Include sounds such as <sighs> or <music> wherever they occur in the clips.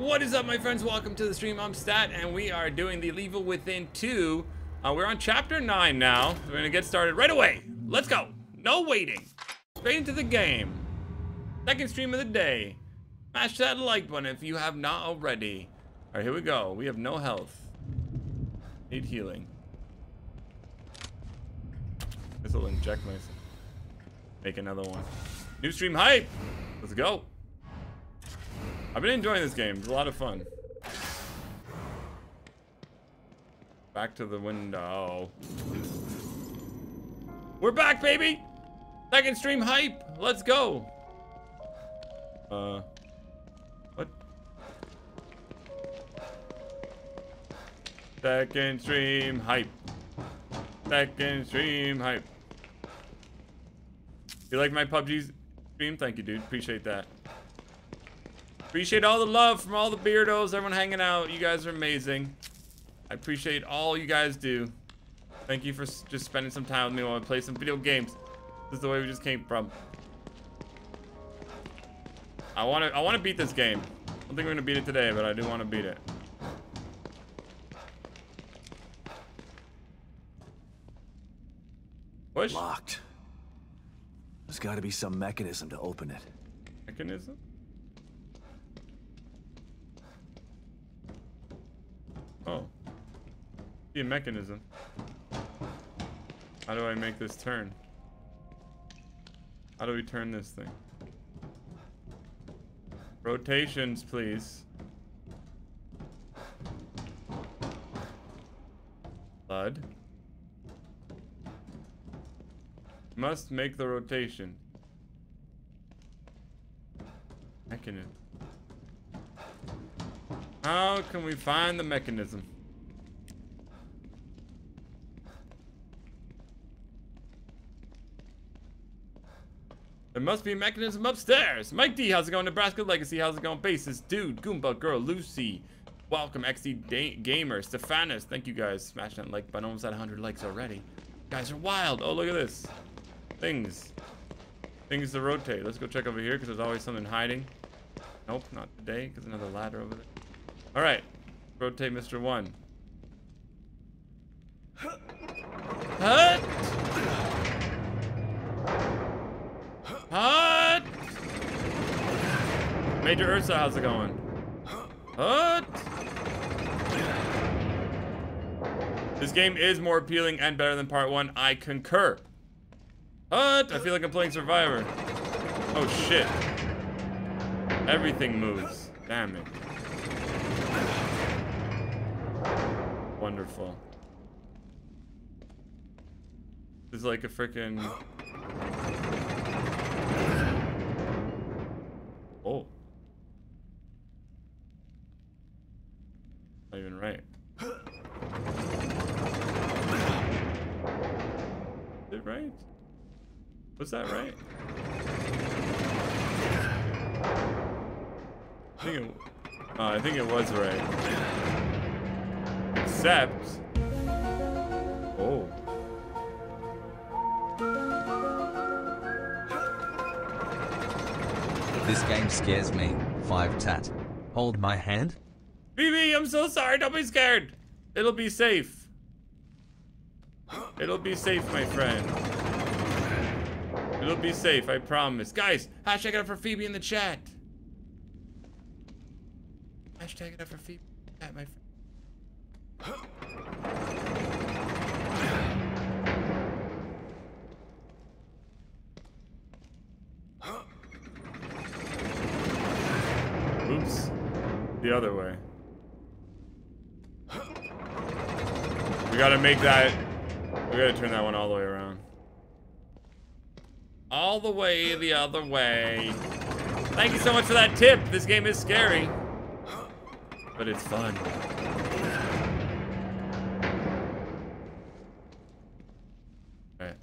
What is up, my friends? Welcome to the stream. I'm Stat, and we are doing the Evil Within 2. Uh, we're on Chapter 9 now. We're going to get started right away. Let's go. No waiting. Straight into the game. Second stream of the day. Smash that like button if you have not already. All right, here we go. We have no health. Need healing. This will inject myself. Make another one. New stream hype. Let's go. I've been enjoying this game. It's a lot of fun. Back to the window. We're back, baby! Second stream hype. Let's go. Uh. What? Second stream hype. Second stream hype. You like my PUBG stream? Thank you, dude. Appreciate that. Appreciate all the love from all the beardos, everyone hanging out. You guys are amazing. I appreciate all you guys do. Thank you for just spending some time with me while I play some video games. This is the way we just came from. I want to I want to beat this game. I don't think we're going to beat it today, but I do want to beat it. Push. Locked. There's got to be some mechanism to open it. Mechanism? Oh. See a mechanism. How do I make this turn? How do we turn this thing? Rotations, please. Blood. Must make the rotation. Mechanism. How can we find the mechanism? There must be a mechanism upstairs. Mike D, how's it going? Nebraska Legacy, how's it going? Basis, dude, Goomba, girl, Lucy. Welcome, XD Gamer, Stephanus. Thank you guys. Smash that like button. Almost at 100 likes already. You guys are wild. Oh, look at this. Things. Things to rotate. Let's go check over here because there's always something hiding. Nope, not today because another ladder over there. All right, rotate Mr. One. Hut! Hut! Major Ursa, how's it going? Hut! This game is more appealing and better than part one. I concur. Hut! I feel like I'm playing Survivor. Oh shit. Everything moves. Damn it. Wonderful. This is like a freaking. Oh. Not even right. Is it right? Was that right? I think it, uh, I think it was right. Except... Oh. This game scares me. Five tat. Hold my hand. BB, I'm so sorry. Don't be scared. It'll be safe. It'll be safe, my friend. It'll be safe, I promise. Guys, hashtag it up for Phoebe in the chat. Hashtag it up for Phoebe in the chat, my friend. Oops. The other way. We gotta make that... We gotta turn that one all the way around. All the way the other way. Thank you so much for that tip. This game is scary. But it's fun. Alright.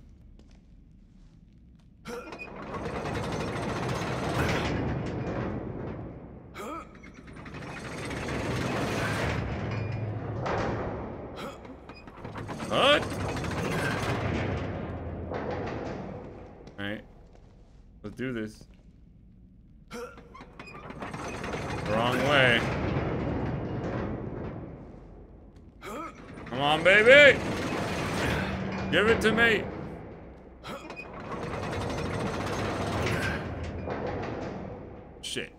What? Alright. Let's do this. Wrong way. Come on, baby. Give it to me. Shit.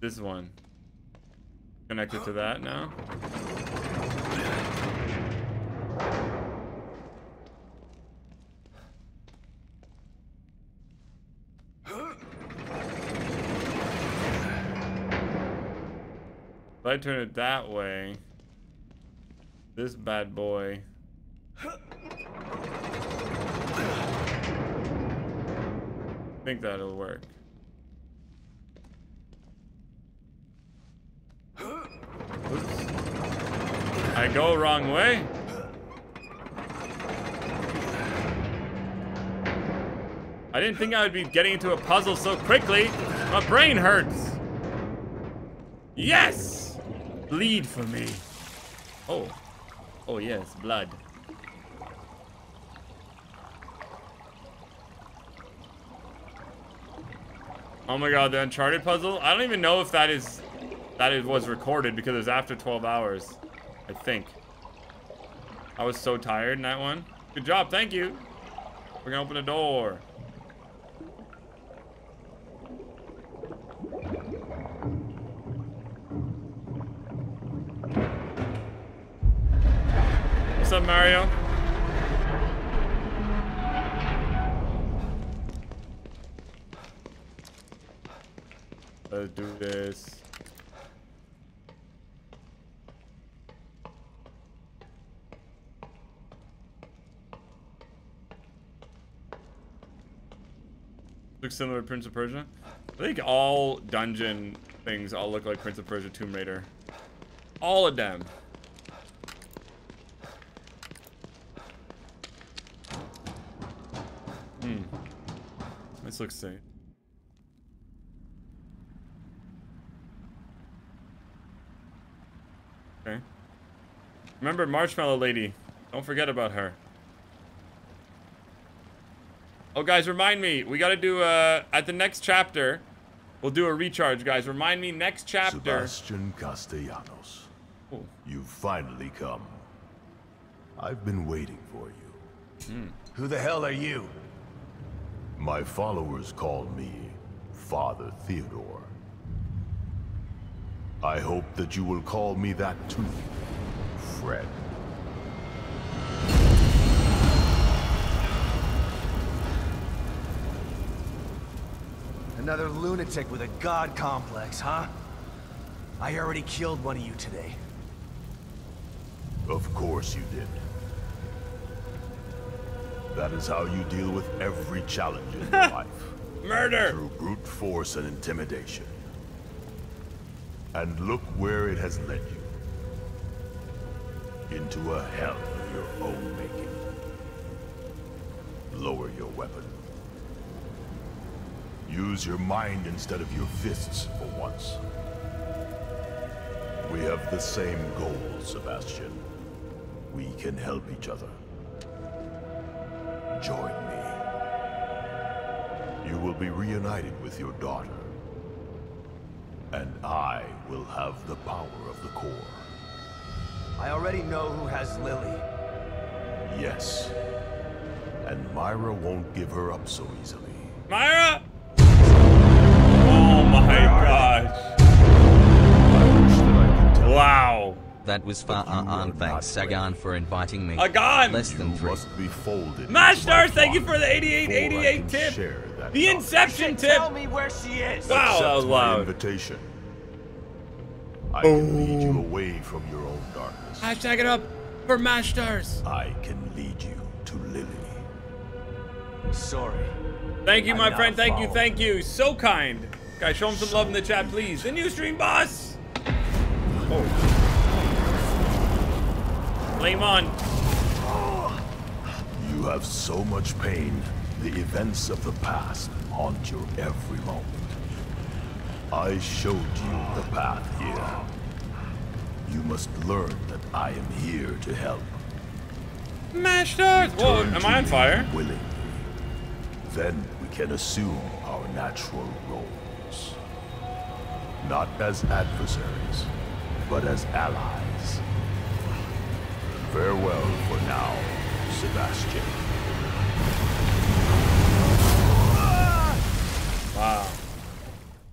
This one. Connected to that now. That way, this bad boy. I think that'll work. Oops. I go wrong way. I didn't think I would be getting into a puzzle so quickly. My brain hurts. Yes! Bleed for me. Oh. Oh yes, blood. Oh my god, the Uncharted puzzle? I don't even know if that is that it was recorded because it was after 12 hours. I think. I was so tired in that one. Good job, thank you. We're gonna open the door. Up, Mario? Let's do this. Looks similar to Prince of Persia. I think all dungeon things all look like Prince of Persia Tomb Raider. All of them. This looks safe. Okay. Remember Marshmallow Lady. Don't forget about her. Oh, guys, remind me. We got to do, uh, at the next chapter, we'll do a recharge, guys. Remind me next chapter. Sebastian Castellanos. Oh. You've finally come. I've been waiting for you. Who the hell are you? My followers call me Father Theodore. I hope that you will call me that too, Fred. Another lunatic with a god complex, huh? I already killed one of you today. Of course you did. That is how you deal with every challenge in your <laughs> life. Murder! Through brute force and intimidation. And look where it has led you. Into a hell of your own making. Lower your weapon. Use your mind instead of your fists for once. We have the same goal, Sebastian. We can help each other. Join me. You will be reunited with your daughter. And I will have the power of the core. I already know who has Lily. Yes. And Myra won't give her up so easily. Myra! That was far But you uh, uh, thanks, not Sagan, for inviting me. Agan! Less than You three. must be folded. Mash stars, thank you for the 88, before I 88 tip. The. Inception tip. Tell me where she is. Wow, that was my loud. invitation. I can oh. lead you away from your own darkness. Hashtag it up for Mash Stars. I can lead you to Lily. Sorry. Thank you, my I'm friend. not Thank you, thank you. So kind. Guys, show him some love in the chat, please. The new stream boss. Oh. Flame on. You have so much pain. The events of the past haunt your every moment. I showed you the path here. You must learn that I am here to help. Mash Stars. Whoa, am I on fire? Willingly. Then we can assume our natural roles. Not as adversaries, but as allies. Farewell for now, Sebastian. Wow.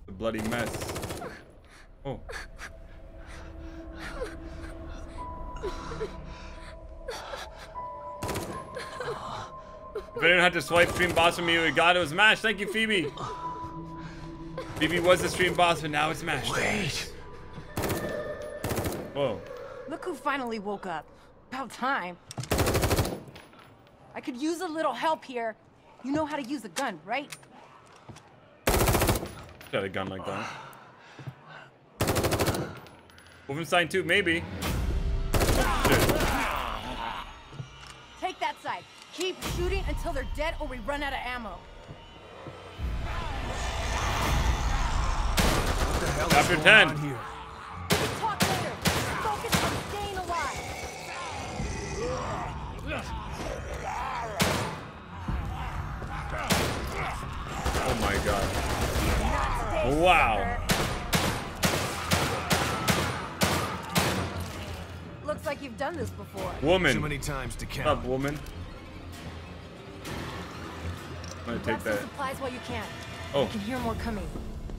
The bloody mess. Oh. If anyone had to swipe stream boss from me, we got it was Mash. Thank you, Phoebe. Phoebe was the stream boss, but now it's Mash. Wait. Whoa. Look who finally woke up. About time. I could use a little help here. You know how to use a gun, right? Got a gun like that. Wolfenstein 2, maybe. Oh, shit. Take that side. Keep shooting until they're dead or we run out of ammo. What the hell Chapter is 10. Wow. Looks like you've done this before. Woman. Too many times to What's count. up, woman? I'm gonna take some that. supplies while you can. Oh, I can hear more coming.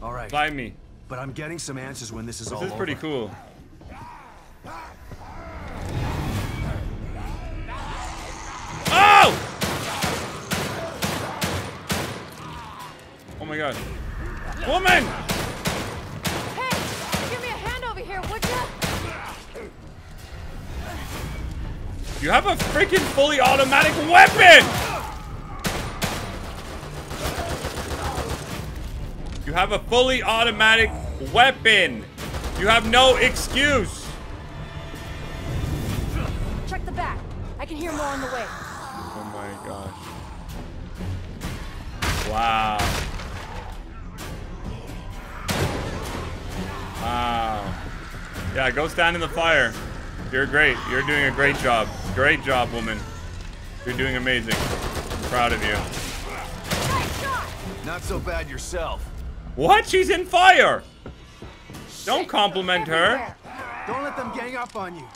All right. fly me. But I'm getting some answers when this is all This is pretty over. cool. Oh! Oh my god. Woman! Hey, give me a hand over here, would ya? You have a freaking fully automatic weapon! You have a fully automatic weapon. You have no excuse. Check the back. I can hear more on the way. Oh my gosh. Wow. Wow. Yeah, go stand in the fire. You're great. You're doing a great job. Great job, woman. You're doing amazing. I'm proud of you. Nice shot! Not so bad yourself. What? She's in fire! Don't compliment her. Don't let them gang up on you.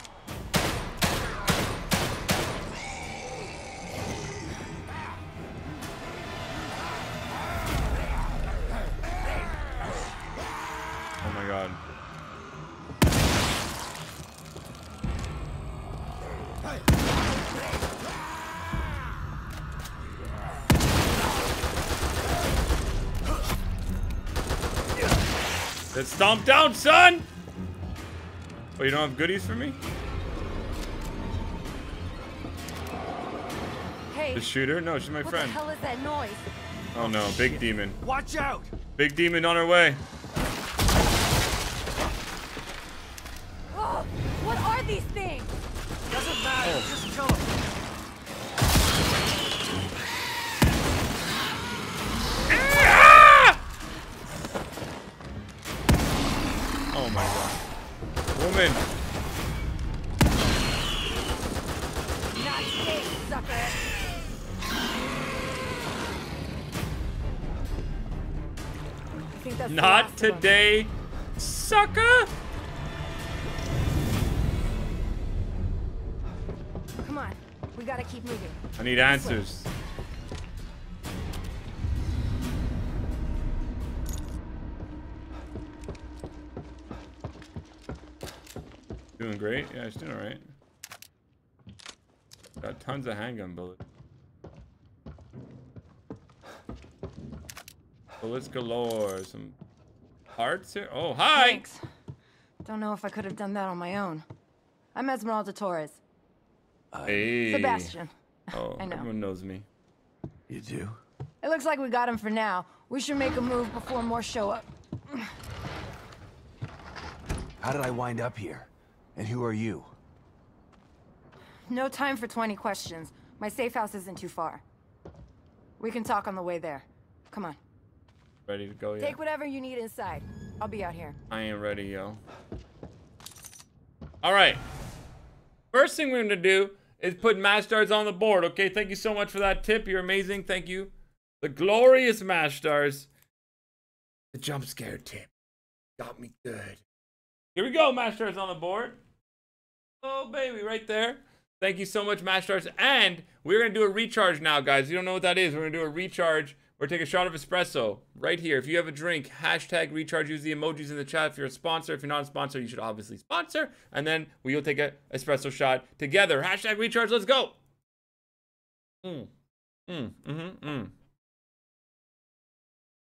Stomp down, son! Oh, you don't have goodies for me? Hey, The shooter? No, she's my what friend. the hell is that noise? Oh no, big demon. Watch out! Big demon on her way. Oh, <gasps> what are these things? Doesn't matter. Oh. Just kill them. Not today, sucker. I think that's the Not last one. today, sucker. Come on, we gotta keep moving. I need answers. Doing great? Yeah, she's doing alright. Got tons of handgun bullets. Bullets galore. Some hearts here. Oh, hi! Thanks. Don't know if I could have done that on my own. I'm Esmeralda Torres. Hey. Sebastian. Oh, <laughs> I know. everyone knows me. You do? It looks like we got him for now. We should make a move before more show up. How did I wind up here? And who are you? No time for 20 questions. My safe house isn't too far. We can talk on the way there. Come on. Ready to go, yeah? Take whatever you need inside. I'll be out here. I ain't ready, yo. All right. First thing we're gonna do is put mash stars on the board. Okay, thank you so much for that tip. You're amazing. Thank you. The glorious mash stars. The jump scare tip got me good. Here we go, mash stars on the board. Oh baby, right there. Thank you so much, Mash Stars. And we're gonna do a recharge now, guys. You don't know what that is. We're gonna do a recharge or take a shot of espresso right here. If you have a drink, hashtag recharge. Use the emojis in the chat. If you're a sponsor, if you're not a sponsor, you should obviously sponsor. And then we will take a espresso shot together. Hashtag recharge. Let's go. Mm. Mm. Mm-hmm. Mm.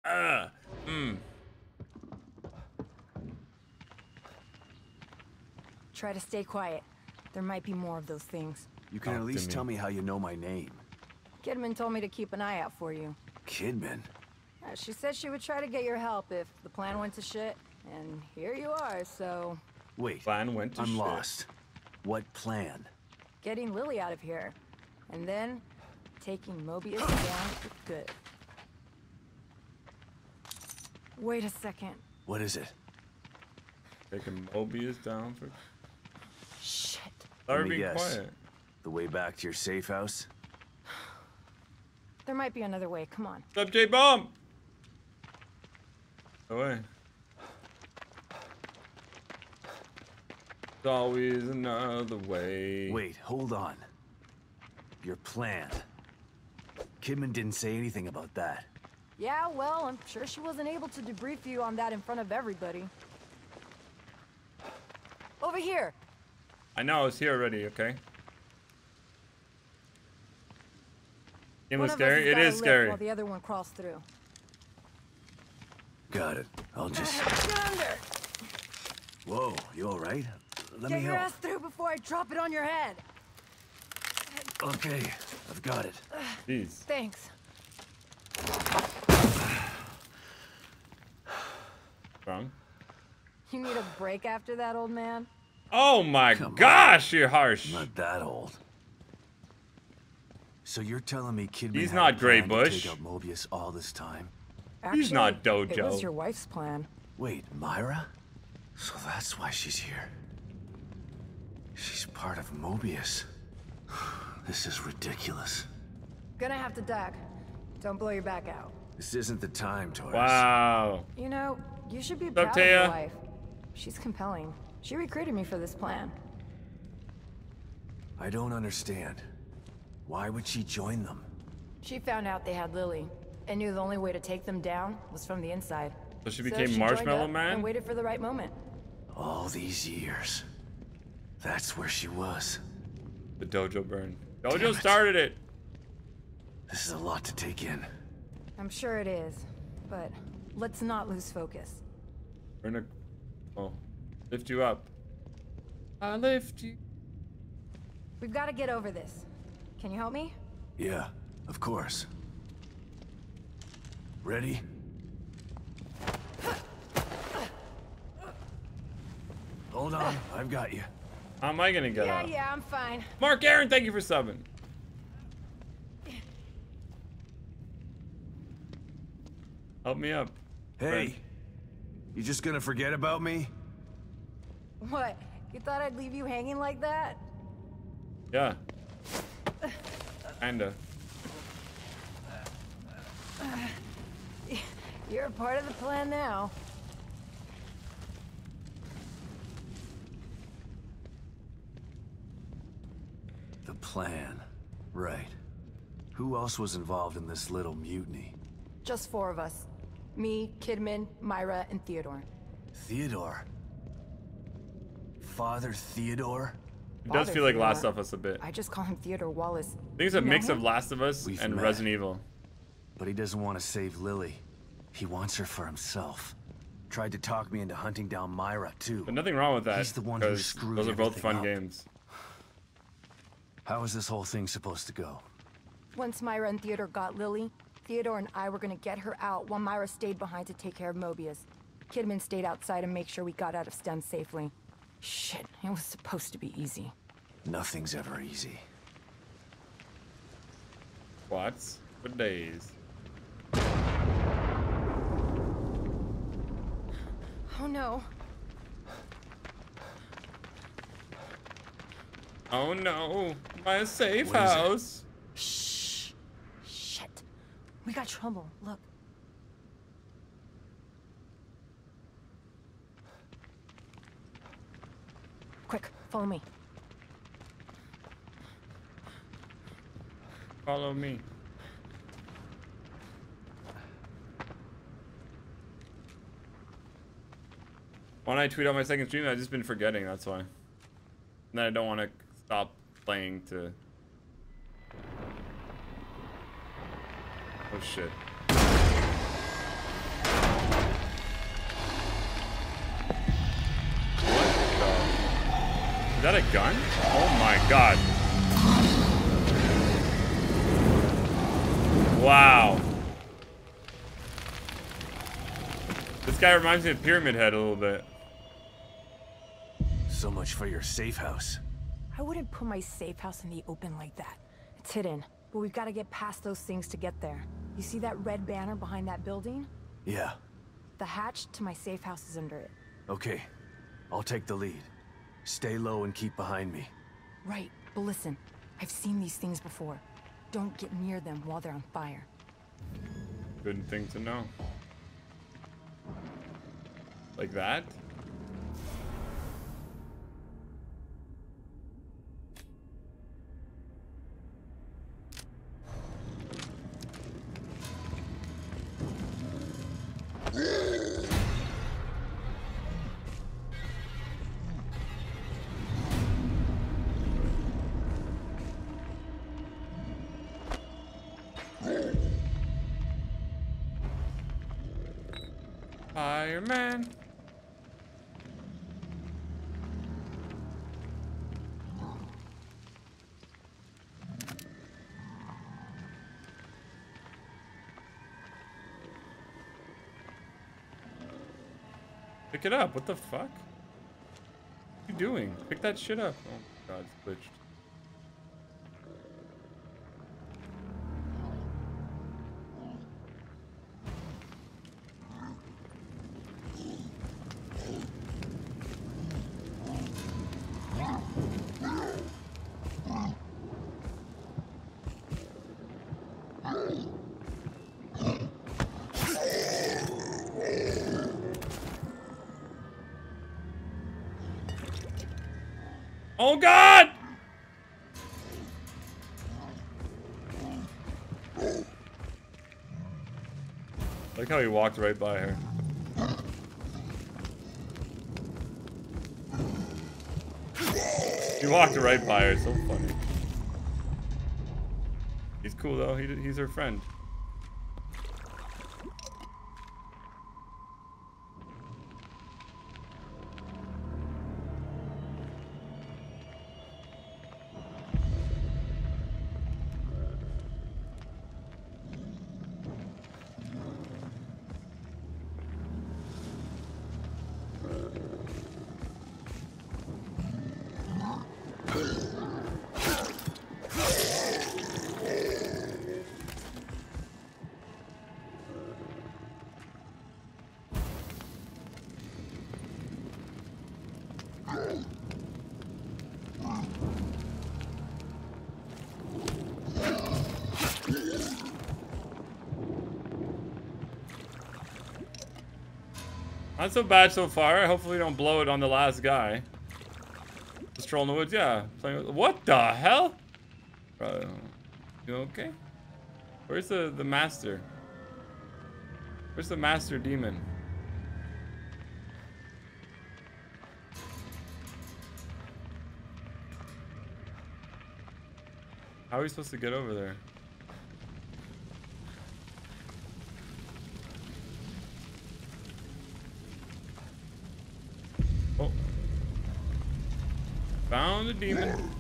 Ah. Mm. Try to stay quiet. There might be more of those things. You can Talk at least me. tell me how you know my name. Kidman told me to keep an eye out for you. Kidman. Uh, She said she would try to get your help if the plan went to shit. And here you are, so... Wait, Plan went to I'm shit. lost. What plan? Getting Lily out of here. And then taking Mobius <sighs> down for good. Wait a second. What is it? Taking Mobius down for. Shit. Sorry, me guess. quiet. The way back to your safe house? There might be another way. Come on. What's up, J Bomb? No way. There's always another way. Wait, hold on. Your plan. Kidman didn't say anything about that. Yeah, well, I'm sure she wasn't able to debrief you on that in front of everybody. Over here. I know, it's here already, okay? It was One of us scary? has It gotta is lift scary. While the other one crawls through. Got it. I'll just. Get under. Whoa, you alright? Let Get me your ass through before I drop it on your head. Okay, I've got it. Jeez. Thanks. Wrong. You need a break after that, old man? Oh my Come on. gosh, you're harsh. I'm not that old. So you're telling me Kidman He's had not a Grey plan to Bush. take out Mobius all this time? He's not It Dojo. was your wife's plan. Wait, Myra? So that's why she's here. She's part of Mobius. <sighs> This is ridiculous. Gonna have to duck. Don't blow your back out. This isn't the time, Taurus. Wow. You know, you should be up, proud of your wife. She's compelling. She recruited me for this plan. I don't understand. Why would she join them? She found out they had Lily, and knew the only way to take them down was from the inside. So she So became joined Marshmallow up Man? And waited for the right moment. All these years. That's where she was. The dojo burn. Damn Dojo it. started it. This is a lot to take in. I'm sure it is, but let's not lose focus. We're gonna oh, lift you up. I lift you. We've got to get over this. Can you help me? Yeah, of course. Ready? Hold on, I've got you. How am I gonna get yeah, up? yeah, yeah, I'm fine. Mark Aaron, thank you for subbing. Help me up. Hey, you just gonna forget about me? <laughs> What? You thought I'd leave you hanging like that? Yeah. Kinda. <laughs> You're a part of the plan now. The plan. Right. Who else was involved in this little mutiny? Just four of us. Me, Kidman, Myra, and Theodore. Theodore. Father Theodore? It does Father feel like Theodore. Last of Us a bit. I I just call him Theodore Wallace. I think it's a You know mix of? Last of Us We've and met. Resident Evil. But he doesn't want to save Lily. He wants her for himself. Tried to talk me into hunting down Myra, too. But nothing wrong with that. He's the one who 'cause screwed Those are both fun up. games. How is this whole thing supposed to go? Once Myra and Theodore got Lily, Theodore and I were gonna get her out while Myra stayed behind to take care of Mobius. Kidman stayed outside and make sure we got out of STEM safely. Shit, it was supposed to be easy. Nothing's ever easy. What's for days? Oh no. Oh no, my safe What is it? house. Shh. Shit. We got trouble. Look. Quick, follow me. Follow me. When I tweet out my second stream, I've just been forgetting, that's why. And then I don't want to stop playing to... Oh shit. Is that a gun? Oh my god. Wow. This guy reminds me of Pyramid Head a little bit. So much for your safe house. I wouldn't put my safe house in the open like that. It's hidden, but we've got to get past those things to get there. You see that red banner behind that building? Yeah, The hatch to my safe house is under it. okay. I'll take the lead. Stay low and keep behind me. Right, but listen, I've seen these things before. Don't get near them while they're on fire. Good thing to know. Like that? Fireman. Pick it up. What the fuck? What are you doing? Pick that shit up. Oh god, it's glitched. Like how he walked right by her. He walked right by her, so funny. He's cool though, he, he's her friend. Not so bad so far. Hopefully we don't blow it on the last guy. Just trolling the woods, yeah. Playing with, what the hell? Bro, you okay? Where's the, the master? Where's the master demon? How are we supposed to get over there? Demon.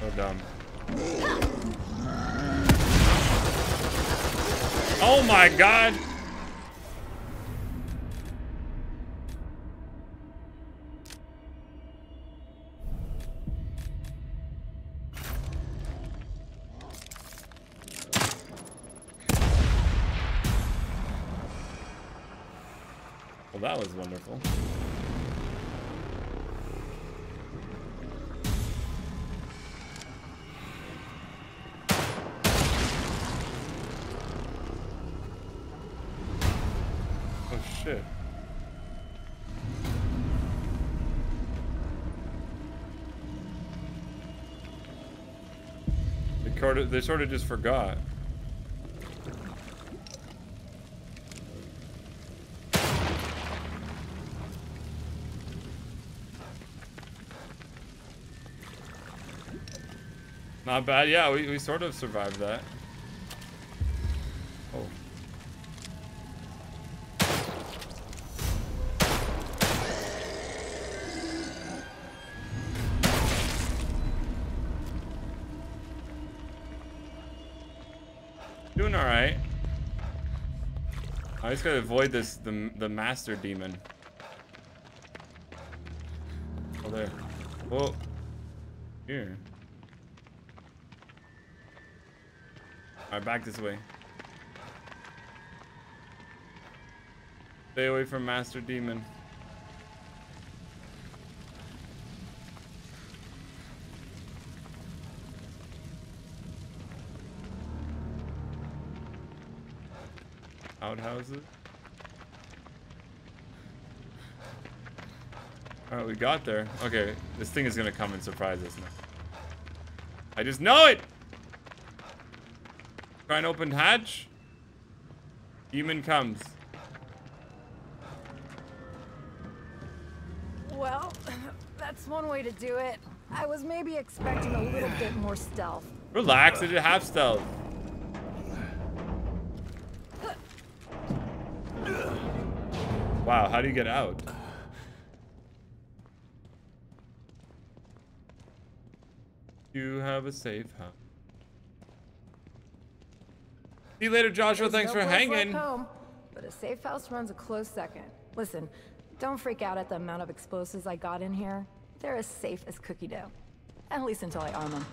So dumb. Oh my god! Sort of, they sort of just forgot. Not bad. Yeah, we, we sort of survived that. I just gotta avoid this the the master demon. Oh there. Well, here. Alright, back this way. Stay away from Master Demon. Outhouses. Alright, we got there. Okay, this thing is gonna come and surprise us now. I just know it! Try and open hatch. Demon comes. Well, <laughs> that's one way to do it. I was maybe expecting a little bit more stealth. Relax, it did half stealth. Wow, how do you get out? You have a safe house. See you later, Joshua. There's Thanks no for place like hanging. home, but a safe house runs a close second. Listen, don't freak out at the amount of explosives I got in here. They're as safe as cookie dough. At least until I arm them.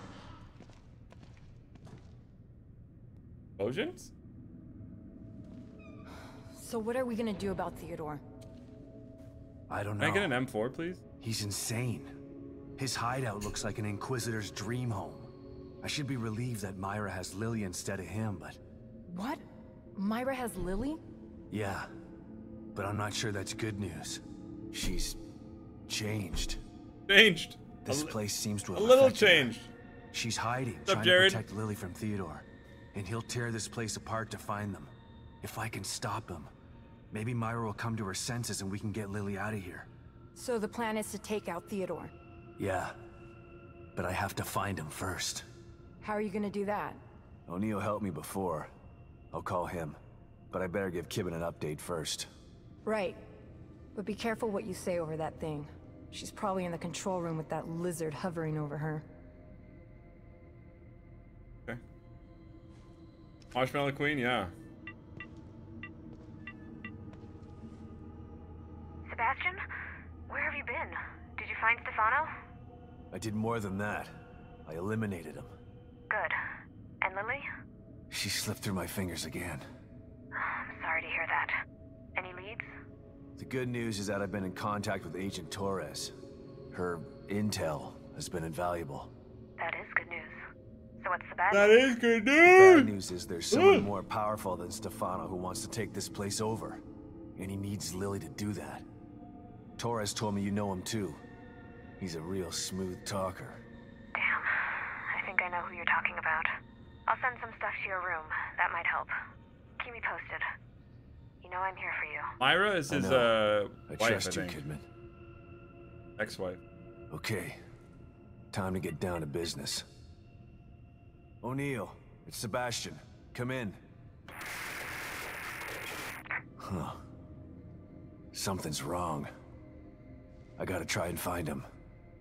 Potions? So what are we gonna do about Theodore? I don't Can I know. get an M4, please? He's insane. His hideout looks like an Inquisitor's dream home. I should be relieved that Myra has Lily instead of him, but What? Myra has Lily? yeah. But I'm not sure that's good news. She's changed. Changed. This place seems to have a have little affected her. changed. She's hiding, up, trying Jared? to protect Lily from Theodore. And he'll tear this place apart to find them. If I can stop him, maybe Myra will come to her senses and we can get Lily out of here. So the plan is to take out Theodore. Yeah. But I have to find him first. How are you gonna do that? O'Neal helped me before. I'll call him. But I better give Kidman an update first. Right. But be careful what you say over that thing. She's probably in the control room with that lizard hovering over her. Okay. Marshmallow Queen, yeah. Sebastian? Where have you been? Did you find Stefano? I did more than that. I eliminated him. Good. And Lily? She slipped through my fingers again. I'm sorry to hear that. Any leads? The good news is that I've been in contact with Agent Torres. Her intel has been invaluable. That is good news. So what's the bad That news? is good news! The Bad news. news is there's someone more powerful than Stefano who wants to take this place over. And he needs Lily to do that. Torres told me you know him too. He's a real smooth talker. Damn. I think I know who you're talking about. I'll send some stuff to your room. That might help. Keep me posted. You know I'm here for you. Myra is I his know. uh, I wife, trust I you. Kidman. Ex-wife. Okay. Time to get down to business. O'Neal, it's Sebastian. Come in. Huh. Something's wrong. I gotta try and find him.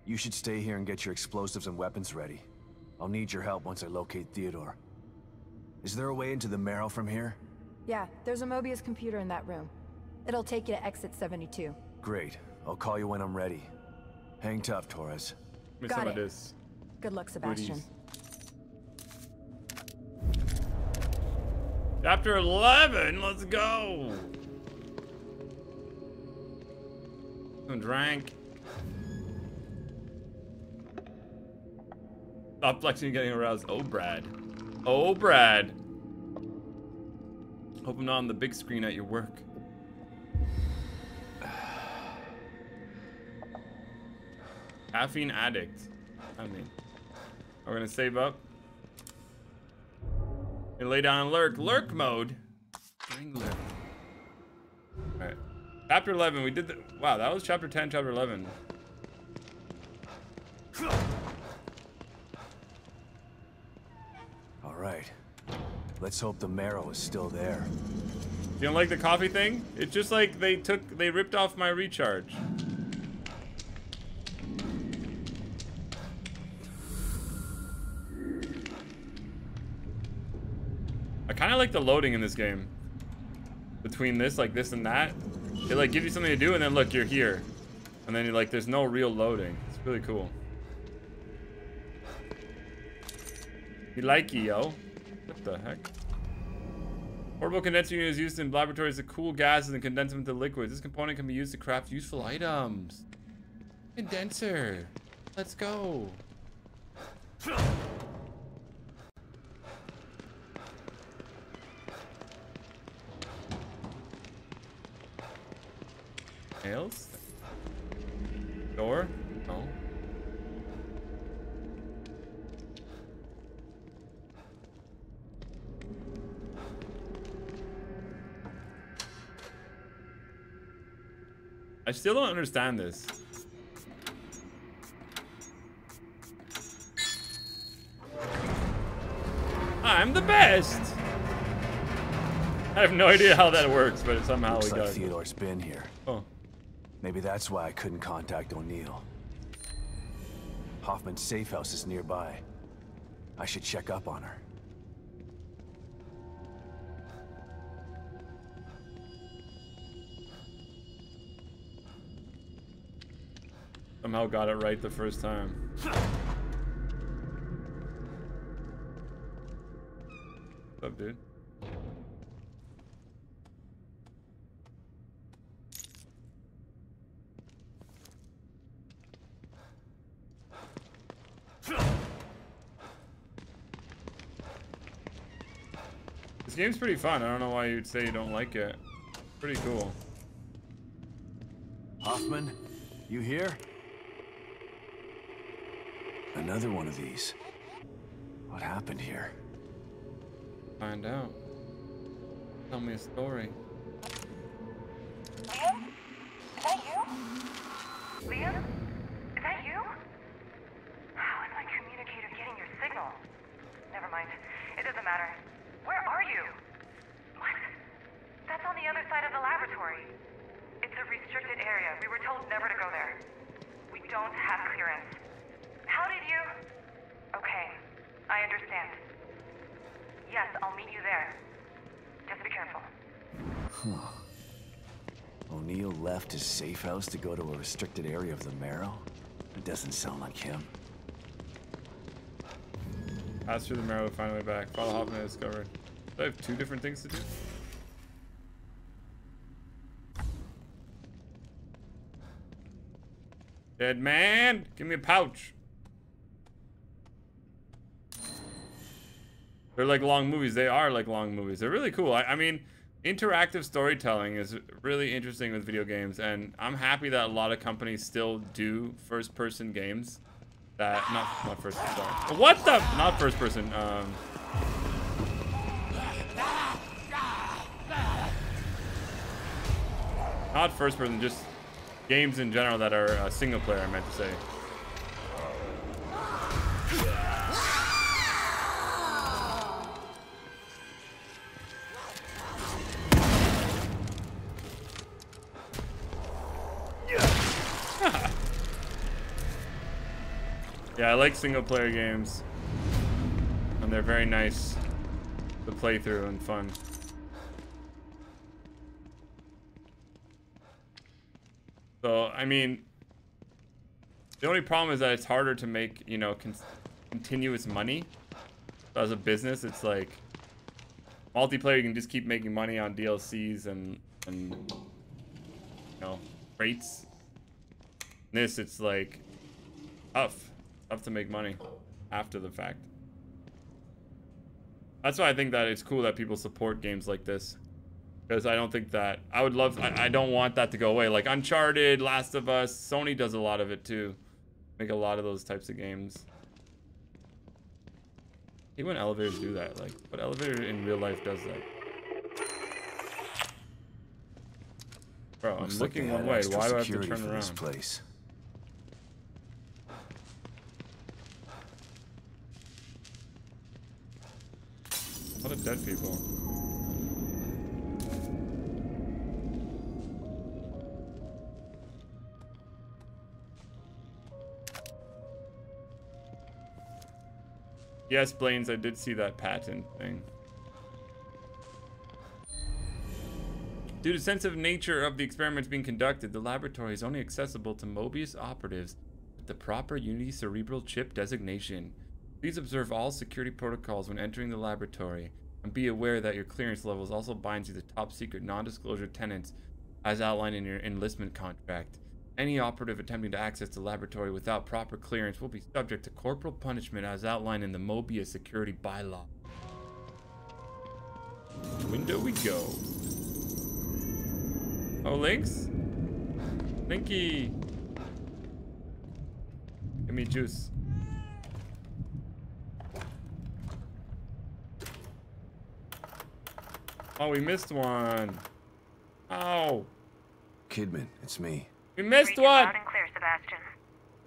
You should stay here and get your explosives and weapons ready. I'll need your help once I locate Theodore. Is there a way into the Marrow from here? Yeah, there's a Mobius computer in that room. It'll take you to exit 72. Great. I'll call you when I'm ready. Hang tough, Torres. Give me Got some of it. this. Good luck, Sebastian. Goodies. Chapter 11, let's go. Some drink. Stop flexing getting aroused. Oh, Brad. Oh, Brad. Hope I'm not on the big screen at your work. <sighs> Caffeine addict. I mean, we're gonna save up. And lay down and lurk. Lurk mode. Lurk. Chapter 11. We did the. Wow, that was chapter 10, chapter 11. All right. Let's hope the marrow is still there. You don't like the coffee thing? It's just like they took, they ripped off my recharge. I kind of like the loading in this game. Between this, like this and that. It like gives you something to do and then look, you're here. And then you're like, there's no real loading. It's really cool. You like it, yo. What the heck? Portable condenser unit is used in laboratories to cool gases and condense them into liquids. This component can be used to craft useful items. Condenser. Let's go. Door? No. I still don't understand this. I'm the best! I have no idea how that works, but somehow Looks we like it. Theodore's been here. Oh. Maybe that's why I couldn't contact O'Neal. Hoffman's safe house is nearby. I should check up on her. Somehow got it right the first time. What's up, dude? This game's pretty fun. I don't know why you'd say you don't like it. Pretty cool. Hoffman, you here? Another one of these. What happened here? Find out. Tell me a story. Liam? Is that you? Liam? Is that you? How is my communicator getting your signal? Never mind. It doesn't matter. Where are you? What? That's on the other side of the laboratory. It's a restricted area. We were told never to go there. We don't have clearance. How did you... Okay, I understand. Yes, I'll meet you there. Just be careful. O'Neal left his safe house to go to a restricted area of the Marrow? It doesn't sound like him. Pass through the marrow find my way back. Follow Hoffman and discover. Do I have two different things to do? Dead man! Give me a pouch. They're like long movies. They are like long movies. They're really cool. I, I mean, interactive storytelling is really interesting with video games, and I'm happy that a lot of companies still do first-person games. That not not first. What the? Not first person. Um. Not first person, just games in general that are uh, single player. I meant to say. Like single player games. And they're very nice to play through and fun. So, I mean, the only problem is that it's harder to make, you know, con continuous money. As a business, it's like multiplayer, you can just keep making money on DLCs and, and you know, rates. This, it's like tough. Tough to make money after the fact. That's why I think that it's cool that people support games like this. Because I don't think that... I would love... I, I don't want that to go away. Like Uncharted, Last of Us, Sony does a lot of it too. Make a lot of those types of games. I hate when elevators do that. Like, what elevator in real life does that? Bro, Looks I'm looking had one way. Why do I have to turn for this around? place. A lot of dead people. Yes, Blaine's, I did see that patent thing. Due to sensitive nature of the experiments being conducted, the laboratory is only accessible to Mobius operatives with the proper Unity Cerebral Chip designation. Please observe all security protocols when entering the laboratory, and be aware that your clearance levels also binds you to top secret non-disclosure tenants as outlined in your enlistment contract. Any operative attempting to access the laboratory without proper clearance will be subject to corporal punishment as outlined in the Mobius security bylaw. Window we go. Oh, Lynx? Linky! Give me juice. Oh, we missed one. Oh, Kidman, it's me, we missed Read one. Loud and clear, Sebastian.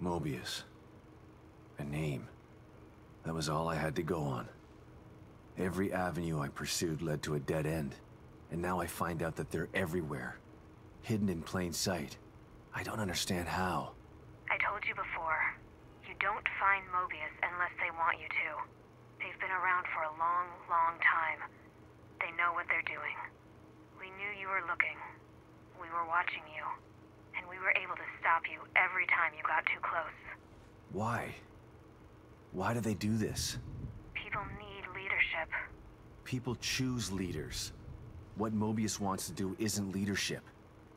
Mobius. A name. That was all I had to go on. Every avenue I pursued led to a dead end. And now I find out that they're everywhere. Hidden in plain sight. I don't understand how. I told you before. You don't find Mobius unless they want you to. They've been around for a long, long time. They know what they're doing. We knew you were looking. We were watching you. And we were able to stop you every time you got too close. Why? Why do they do this? People need leadership. People choose leaders. What Mobius wants to do isn't leadership.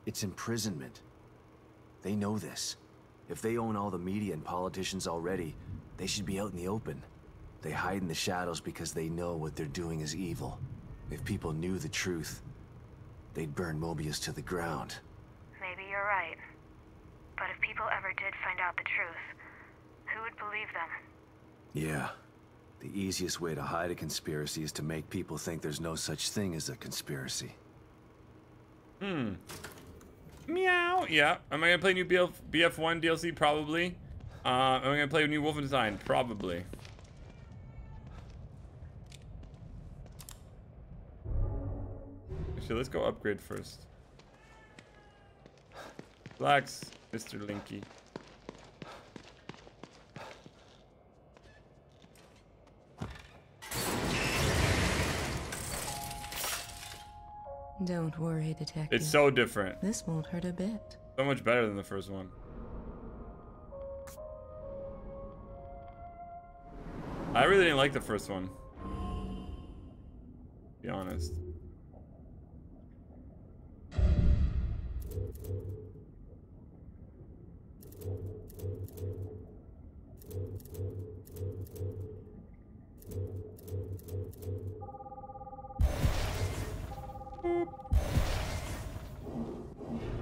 It's imprisonment. They know this. If they own all the media and politicians already, they should be out in the open. They hide in the shadows because they know what they're doing is evil. If people knew the truth, they'd burn Mobius to the ground. Maybe you're right. But if people ever did find out the truth, who would believe them? Yeah. The easiest way to hide a conspiracy is to make people think there's no such thing as a conspiracy. Hmm. Meow. Yeah. Am I gonna play new BF BF1 DLC? Probably. Uh, am I gonna play new Wolfenstein? Probably. Actually, let's go upgrade first. Relax, Mr. Linky. Don't worry, Detective. It's so different. This won't hurt a bit. So much better than the first one. I really didn't like the first one. Be honest.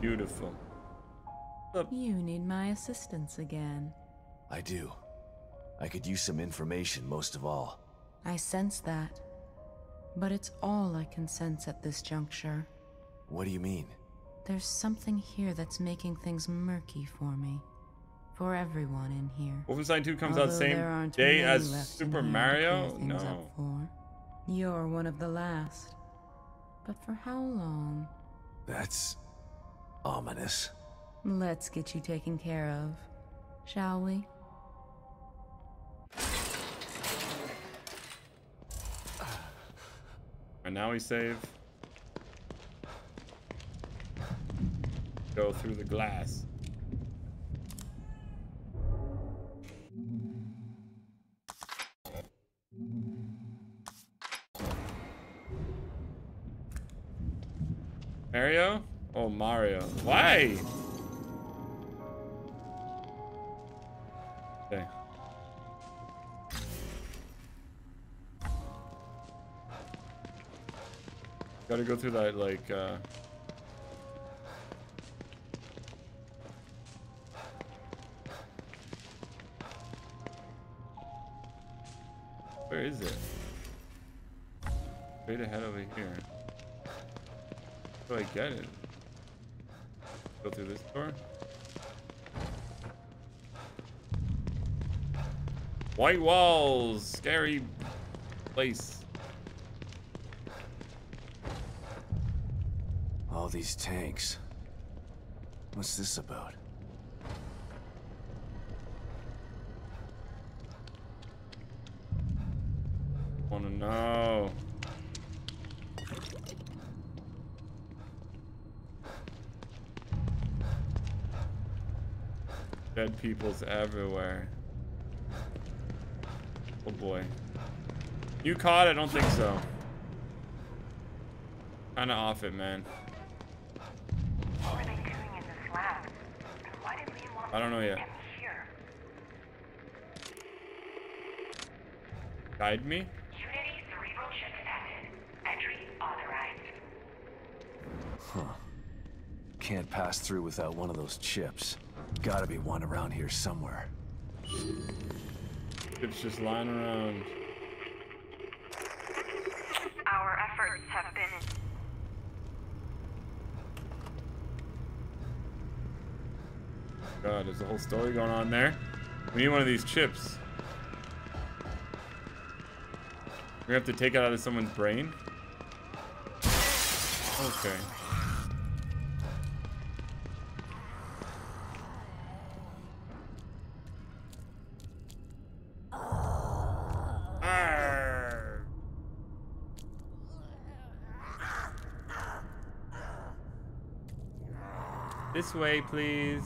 Beautiful. Uh, you need my assistance again. I do. I could use some information most of all. I sense that. But it's all I can sense at this juncture. What do you mean? There's something here that's making things murky for me. For everyone in here. Wolfenstein 2 comes Although out same there aren't day many as left in Super here Mario? No. for. You're one of the last. But for how long? That's ominous. Let's get you taken care of, shall we? And now we save. Go through the glass. Mario? Oh, Mario. Why? Okay. Gotta go through that, like, uh... get it? Go through this door? White walls! Scary place. All these tanks. What's this about? Wanna know. Dead people's everywhere. Oh boy. You caught? I don't think so. Kinda off it, man. I don't know yet. Guide me? Huh. Can't pass through without one of those chips. Gotta be one around here somewhere. It's just lying around. Our efforts have been God, there's a whole story going on there. We need one of these chips. We have to take it out of someone's brain. Okay. Way, please.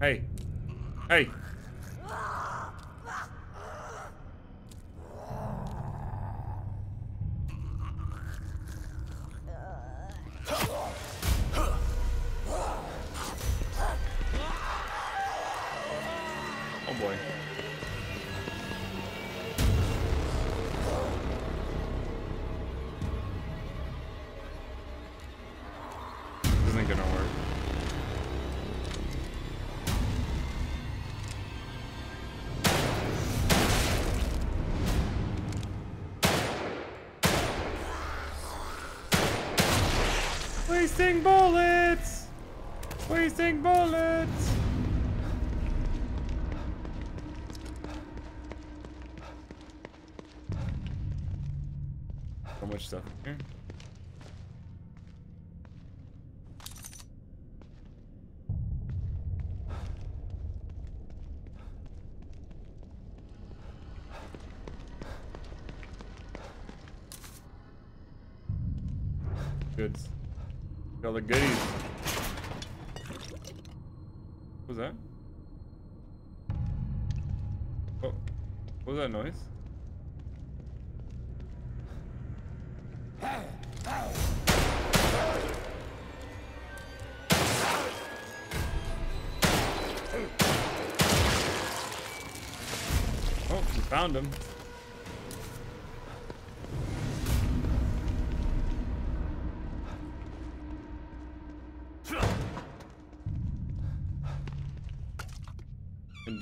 Hey. Hey. Wasting bullets! Wasting bullets! So much stuff hmm. here. Goods. All the goodies. What was that? Oh, what was that noise? Oh, we found him.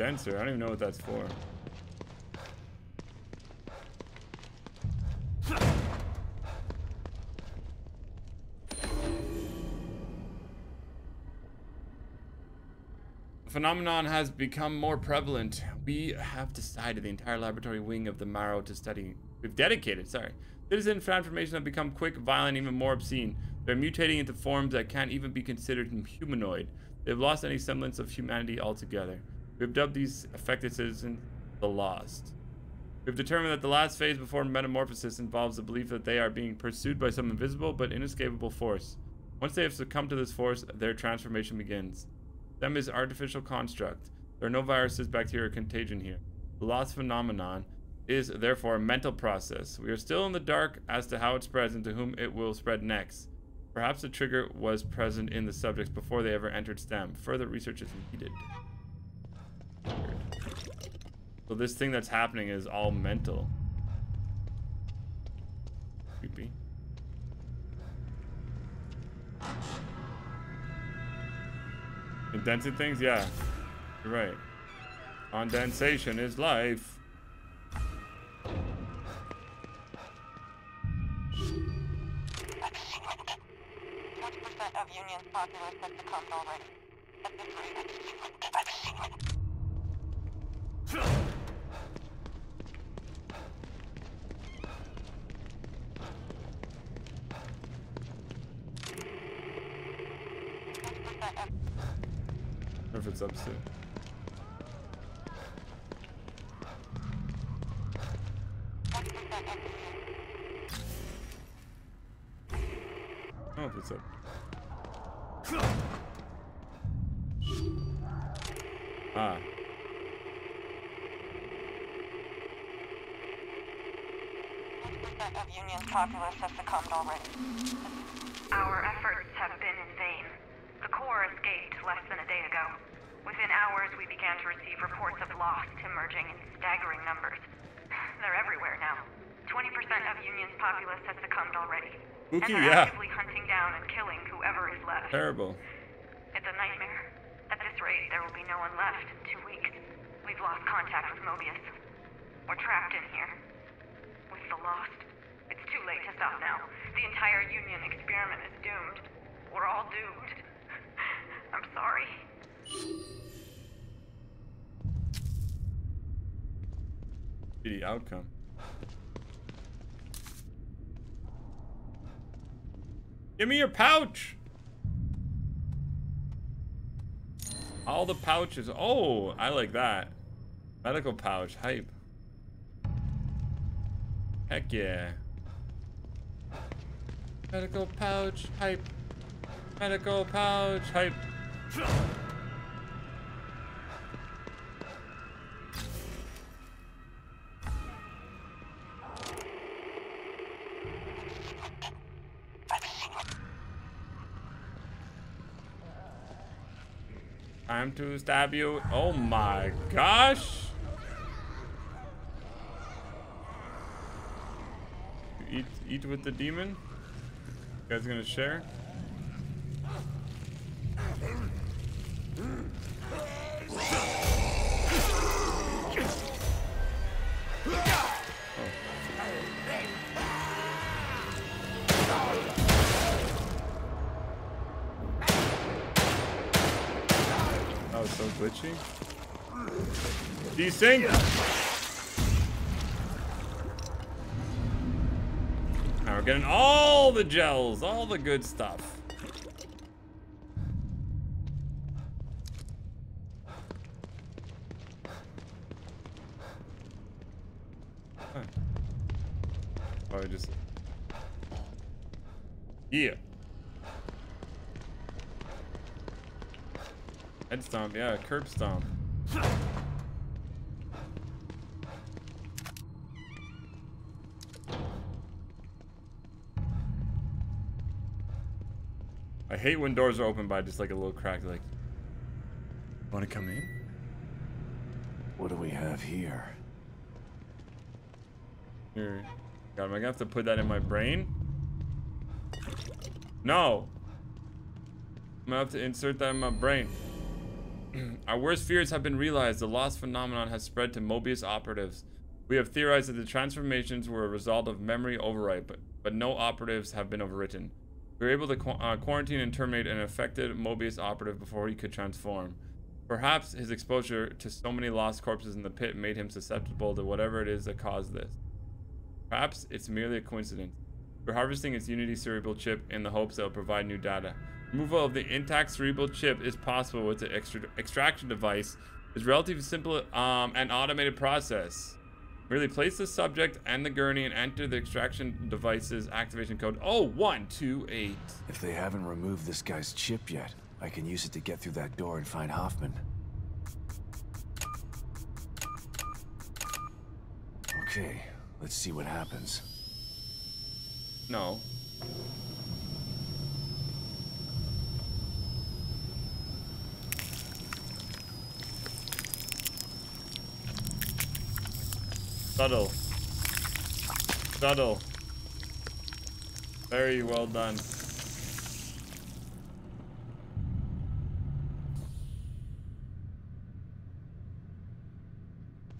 Condenser, I don't even know what that's for. phenomenon has become more prevalent. We have decided the entire laboratory wing of the Marrow to study. We've dedicated, sorry. Citizen transformations have become quick, violent, even more obscene. They're mutating into forms that can't even be considered humanoid. They've lost any semblance of humanity altogether. We've dubbed these affected citizens the Lost. We've determined that the last phase before metamorphosis involves the belief that they are being pursued by some invisible but inescapable force. Once they have succumbed to this force, their transformation begins. Them is artificial construct. There are no viruses, bacteria, or contagion here. The lost phenomenon is therefore a mental process. We are still in the dark as to how it spreads and to whom it will spread next. Perhaps the trigger was present in the subjects before they ever entered STEM. Further research is needed. So this thing that's happening is all mental. Creepy. Indented things? Yeah. You're right. Condensation is life. Twenty percent of Union's populace has become already. At this rate, if it's up soon. Oh, it's up. Ah. of Union's populace has succumbed already. Our efforts have been in vain. The core escaped less than a day ago. Within hours, we began to receive reports of lost emerging in staggering numbers. <sighs> They're everywhere now. 20% of Union's populace has succumbed already. Spooky, and they're yeah. actively hunting down and killing whoever is left. Terrible. It's a nightmare. At this rate, there will be no one left in two weeks. We've lost contact with Mobius. We're trapped in here. With the Lost. Late to stop now. The entire Union experiment is doomed. We're all doomed. <laughs> I'm sorry. Shitty outcome. Give me your pouch! All the pouches. Oh, I like that. Medical pouch. Hype. Heck yeah. Medical pouch. Hype. Medical pouch. Hype. Time to stab you. Oh my gosh. Eat eat with the demon? You guys gonna share? That was so glitchy. Desync! Getting all the gels, all the good stuff. Huh. Just... Yeah. Head stomp, yeah, curb stomp. Hate when doors are opened by just like a little crack, like, want to come in? What do we have here? Here. God, am I gonna have to put that in my brain? No. I'm gonna have to insert that in my brain. <clears throat> Our worst fears have been realized. The lost phenomenon has spread to Mobius operatives. We have theorized that the transformations were a result of memory overwrite, but, but no operatives have been overwritten. We were able to qu uh, quarantine and terminate an affected Mobius operative before he could transform. Perhaps his exposure to so many lost corpses in the pit made him susceptible to whatever it is that caused this. Perhaps it's merely a coincidence. We're harvesting its Unity cerebral chip in the hopes that it'll provide new data. Removal of the intact cerebral chip is possible with the extra extraction device. It's relatively simple um, and automated process. Merely place the subject and the gurney and enter the extraction device's activation code 0128. If they haven't removed this guy's chip yet, I can use it to get through that door and find Hoffman. Okay, let's see what happens. No. Subtle. Subtle. Very well done.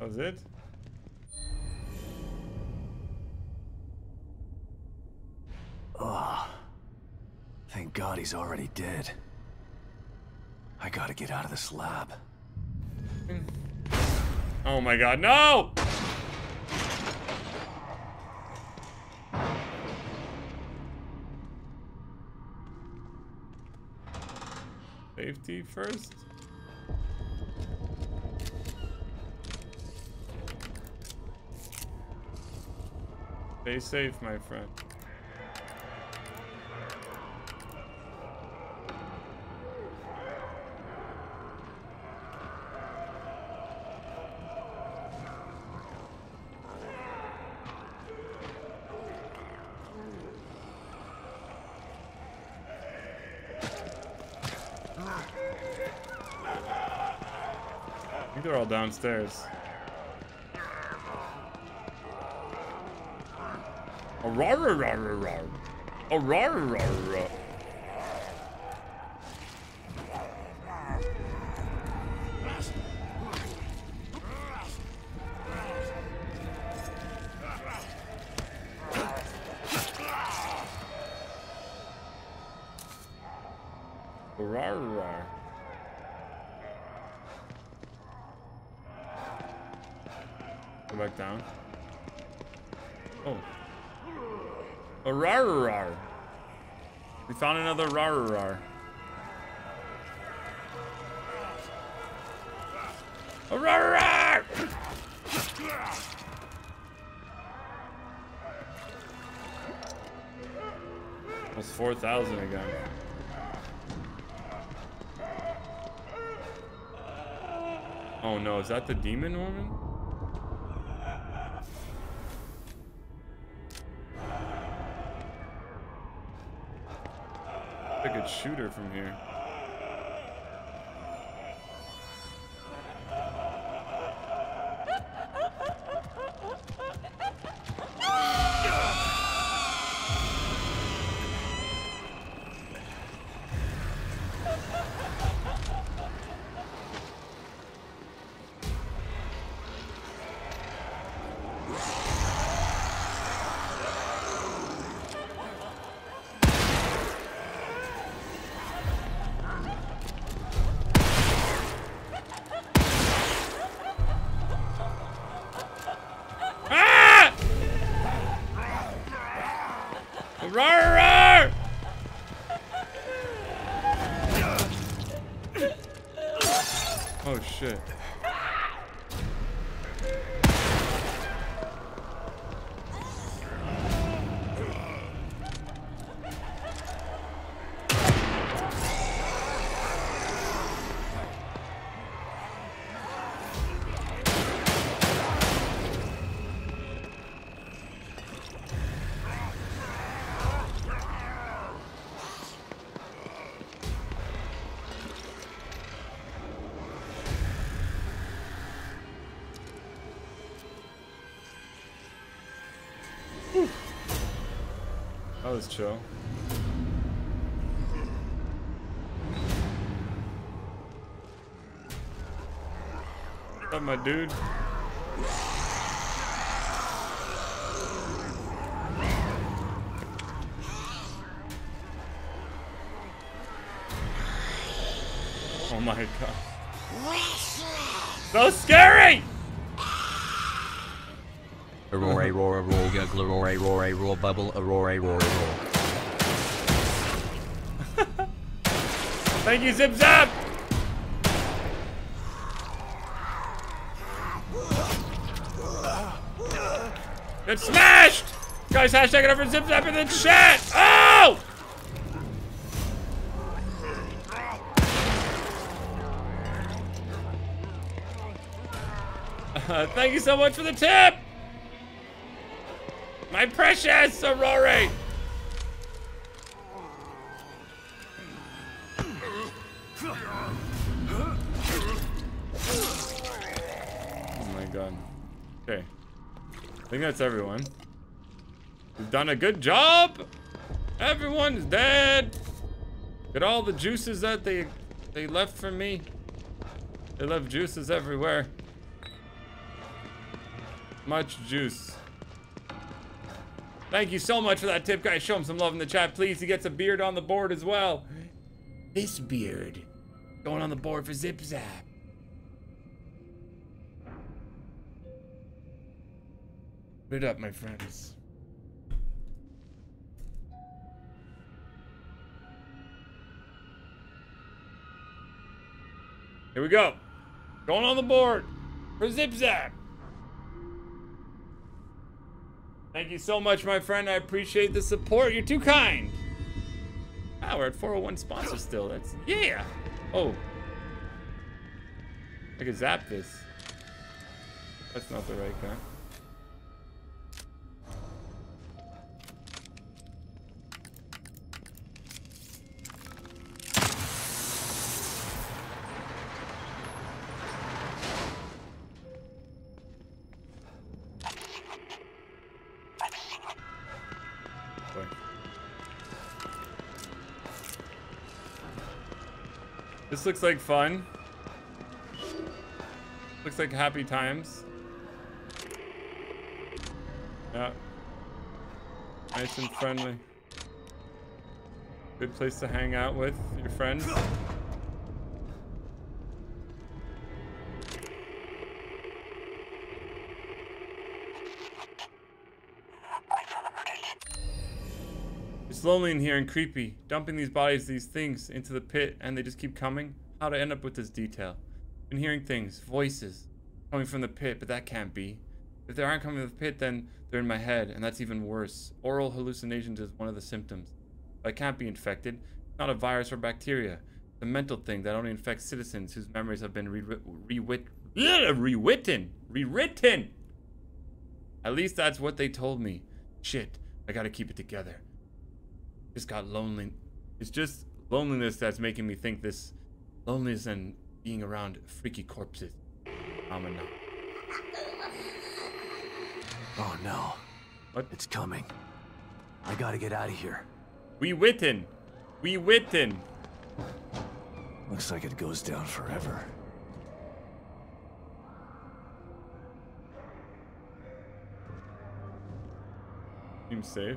That was it? Ah, thank God he's already dead. I gotta get out of this lab. Oh my god, no! Safety first. Stay safe, my friend. Downstairs. Ararararara. Ararararara. Another rarar. A rarar! Almost 4,000 again. Oh no, is that the demon woman? I could shoot her from here. That was chill. Up, my dude? Oh my god. So scary! Aurora, aurora, roar, guggle, aurora, aurora, bubble, aurora, roar. <laughs> Thank you, Zip Zap! It's smashed! Guys, hashtag it over Zip Zap in the chat! Oh! Uh, <laughs> thank you so much for the tip! My precious Aurora! Oh my god. Okay. I think that's everyone. We've done a good job! Everyone's dead! Get all the juices that they they left for me. They left juices everywhere. Much juice. Thank you so much for that tip, guys. Show him some love in the chat, please. He gets a beard on the board as well. This beard going on the board for Zip Zap. Put it up, my friends. Here we go. Going on the board for Zip Zap. Thank you so much, my friend. I appreciate the support. You're too kind. Ah, we're at 401 sponsors still. That's yeah. Oh. I could zap this. That's not the right guy. This looks like fun. Looks like happy times. Yeah. Nice and friendly. Good place to hang out with your friends. It's lonely in here and creepy. Dumping these bodies, these things, into the pit, and they just keep coming. How to end up with this detail? Been hearing things, voices, coming from the pit, but that can't be. If they aren't coming from the pit, then they're in my head, and that's even worse. Aural hallucinations is one of the symptoms. But I can't be infected. It's not a virus or bacteria. It's a mental thing that only infects citizens whose memories have been rewrit- rewrit- rewritten. Rewritten. At least that's what they told me. Shit, I gotta keep it together. Just got lonely. It's just loneliness that's making me think this loneliness and being around freaky corpses. I'm a. Oh no. What? It's coming. I gotta get out of here. We witten. We witten. Looks like it goes down forever. Seems safe.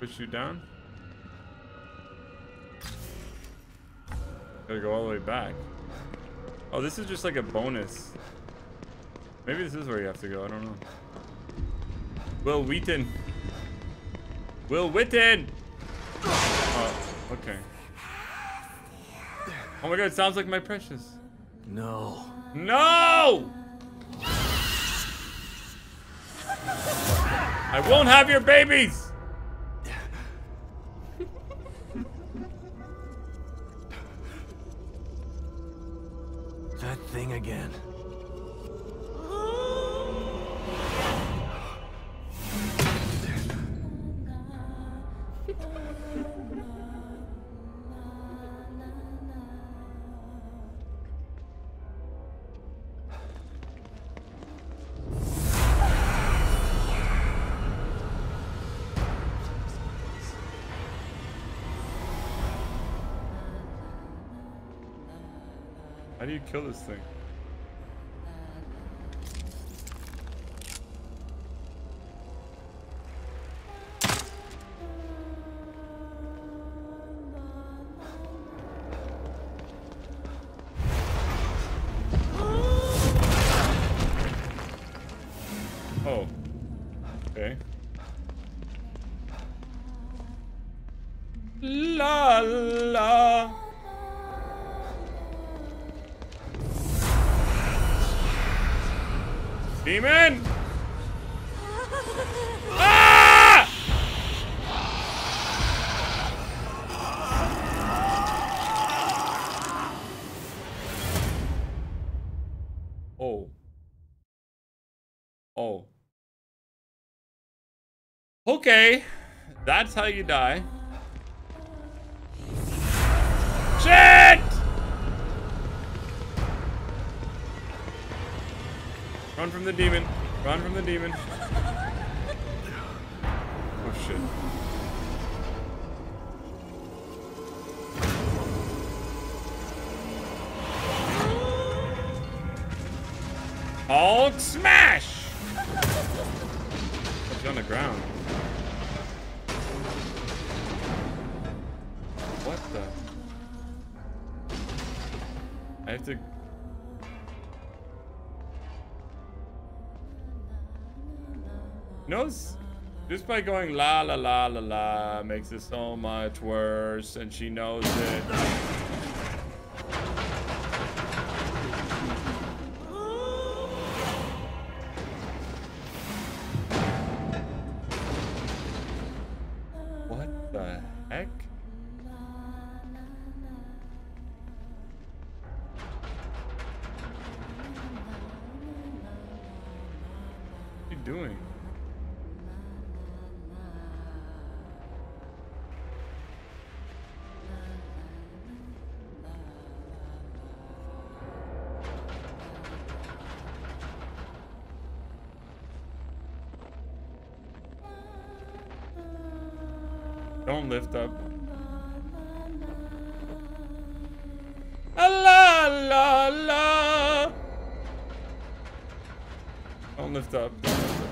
Push you down. Gotta go all the way back. Oh, this is just like a bonus. Maybe this is where you have to go. I don't know. Wil Wheaton. Will Witten. Oh, okay. Oh my god, it sounds like my precious. No. No! I won't have your babies! Kill this thing? Okay. That's how you die. Shit! Run from the demon. Run from the demon. Oh shit. Hulk smash! By going la la la la la makes it so much worse, and she knows it. Don't lift up. Ah, La la la. Don't lift up. Don't lift up.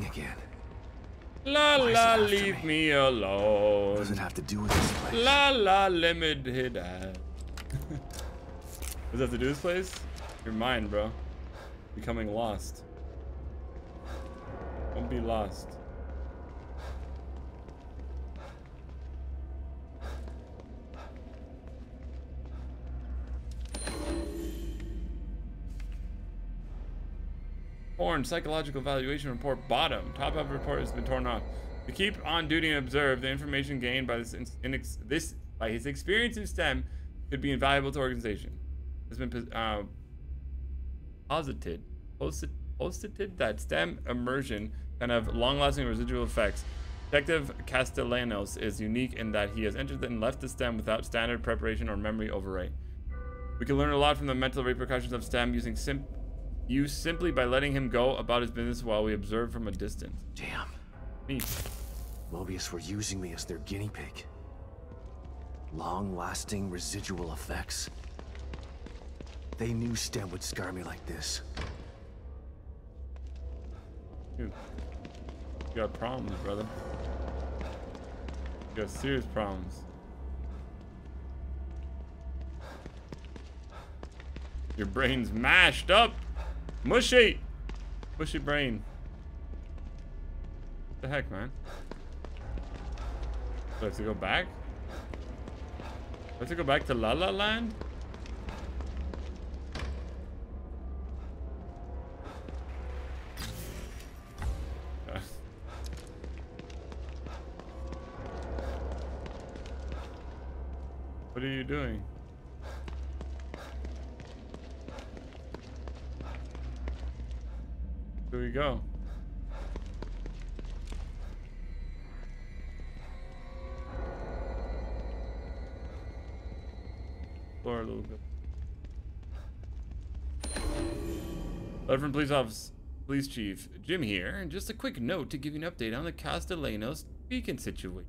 Thing again. La Why la, leave me? me alone. What does it have to do with this place? La la, limited. ass. Does that have to do with this place? You're mine, bro. Becoming lost. Don't be lost. Psychological evaluation report bottom. Top of report has been torn off. To keep on duty and observe, the information gained by this, in, this by his experience in STEM could be invaluable to organization. Has been uh, posited, that STEM immersion can have long-lasting residual effects. Detective Castellanos is unique in that he has entered and left the STEM without standard preparation or memory overwrite. We can learn a lot from the mental repercussions of STEM using sim- use simply by letting him go about his business while we observe from a distance. Damn. Me. Mobius were using me as their guinea pig. Long-lasting residual effects. They knew STEM would scar me like this. Dude, you got problems, brother. You got serious problems. Your brain's mashed up. Mushy. Mushy brain. What the heck, man? Do I have to go back? Do I have to go back to La La Land? What are you doing? We go. Explore a little bit. Letter from police office, police chief Jim here, and just a quick note to give you an update on the Castellanos beacon situation.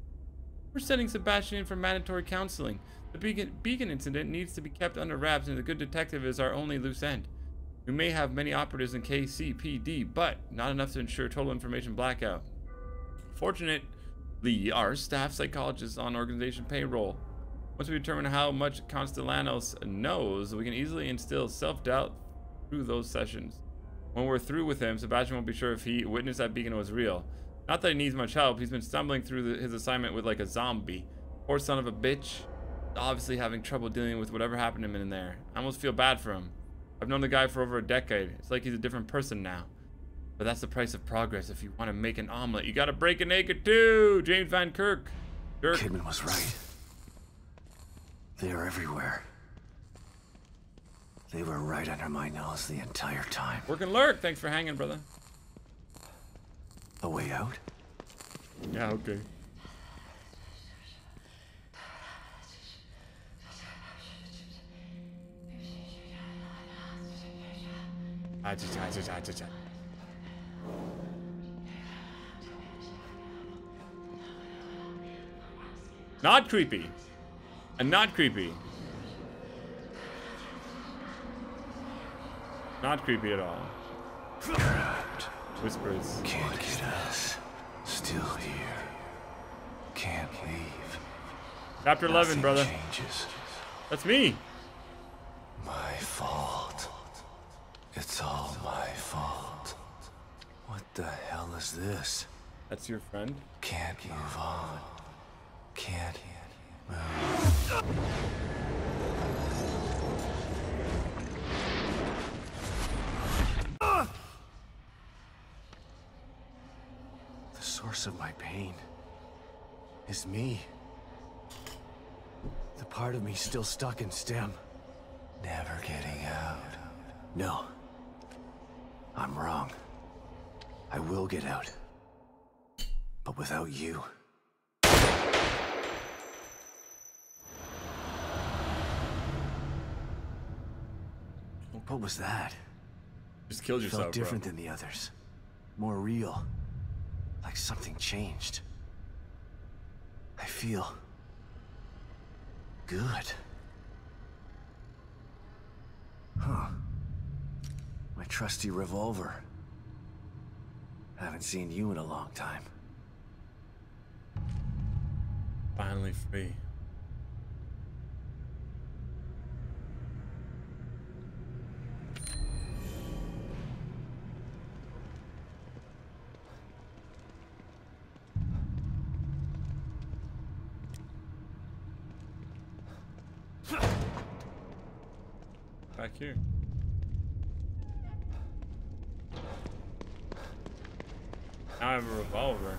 We're sending Sebastian in for mandatory counseling. The beacon, beacon incident needs to be kept under wraps, and the good detective is our only loose end. We may have many operatives in KCPD, but not enough to ensure total information blackout. Fortunately, our staff psychologist is on organization payroll. Once we determine how much Castellanos knows, we can easily instill self-doubt through those sessions. When we're through with him, Sebastian won't be sure if he witnessed that beacon was real. Not that he needs much help. He's been stumbling through the, his assignment with like a zombie. Poor son of a bitch. Obviously having trouble dealing with whatever happened to him in there. I almost feel bad for him. I've known the guy for over a decade. It's like he's a different person now. But that's the price of progress if you want to make an omelet. You gotta break an egg or two! James Van Kirk. Kirk. Kidman was right. They are everywhere. They were right under my nose the entire time. Working lurk. Thanks for hanging, brother. A way out? Yeah, okay. Ah. Not creepy. And not creepy. Not creepy at all. Whispers. Can't get us. Still here. Can't leave. Chapter 11, Nothing brother. Changes. That's me. My fault. It's all my fault. What the hell is this? That's your friend. Can't move on. Can't move. The source of my pain is me. The part of me still stuck in STEM. Never getting out. No. I'm wrong. I will get out. But without you. What was that? Just killed yourself, Felt bro. different than the others. More real. Like something changed. I feel... good. Huh. My trusty revolver. Haven't seen you in a long time. Finally free. Back here. Now I have a revolver.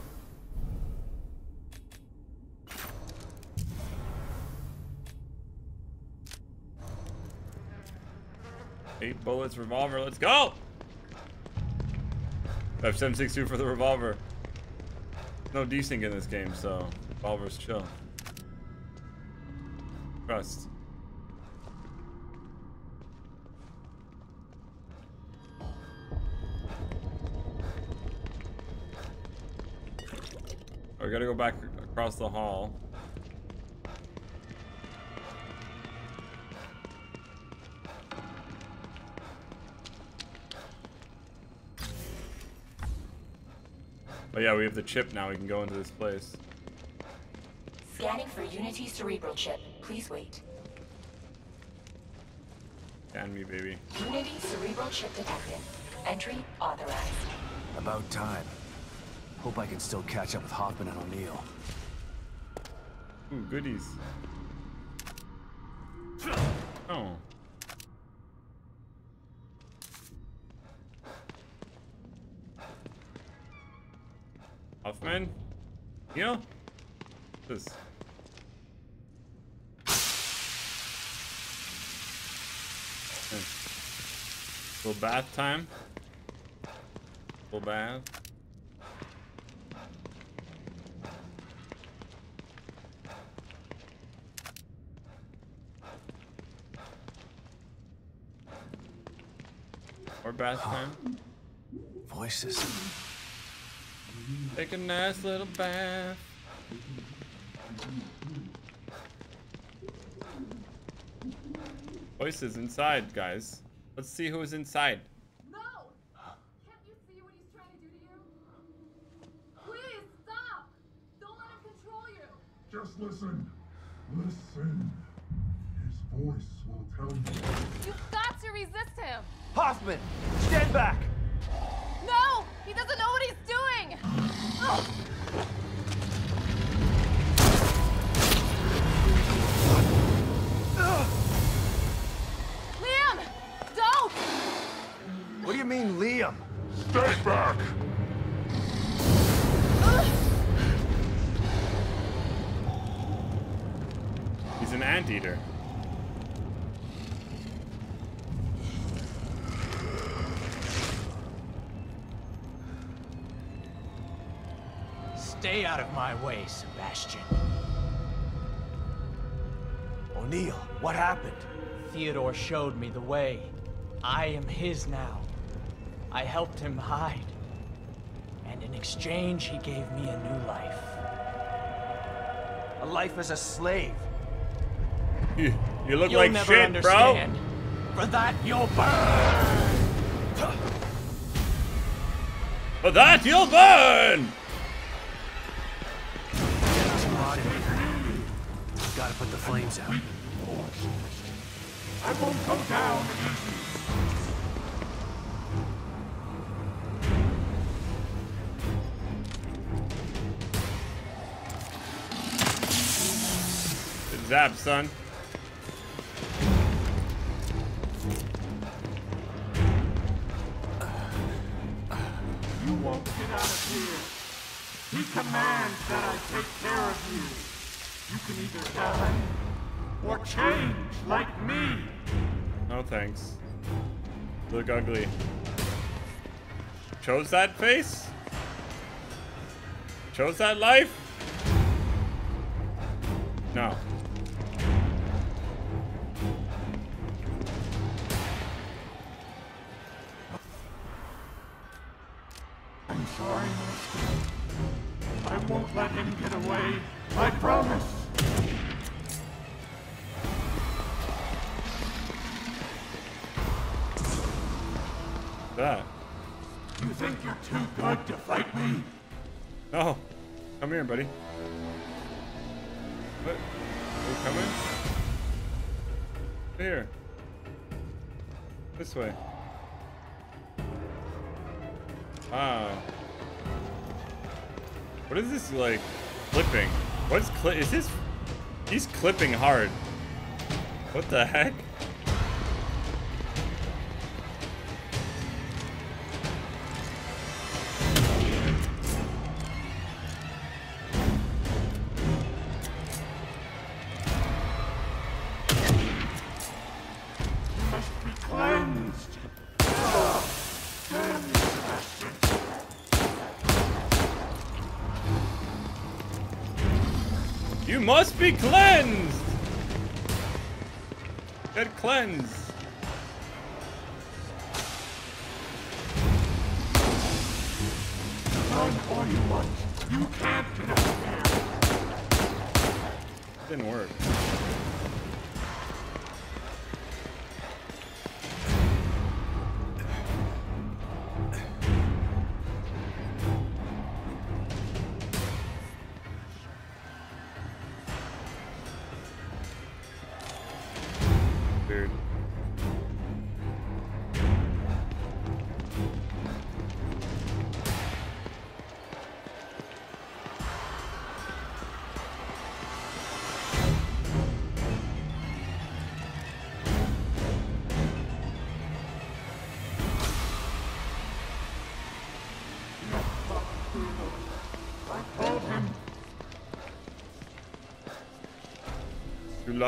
Eight bullets, revolver, let's go! F762 for the revolver. No desync in this game, so revolver's chill. Trust. Gotta go back across the hall. But yeah, we have the chip now. We can go into this place. Scanning for Unity cerebral chip. Please wait. Scan me, baby. Unity cerebral chip detected. Entry authorized. About time. Hope I can still catch up with Hoffman and O'Neal. Ooh, goodies. Oh. Hoffman? You know? This. Hmm. Little bath time. Little bath. Bath time. Voices. Take a nice little bath. Voices inside, guys. Let's see who's inside. Way, Sebastian. O'Neal, what happened? Theodore showed me the way. I am his now. I helped him hide. And in exchange, he gave me a new life. A life as a slave. You, you look You'll like never shit, understand. For that, you'll burn! For that, you'll burn! Flames out. I won't come down easy. Zap, son. Look ugly. Chose that face? Chose that life? Hard. What the heck? You must be cleansed. You must be cleansed! Get cleansed. Run all you want. You can't get out of. Didn't work.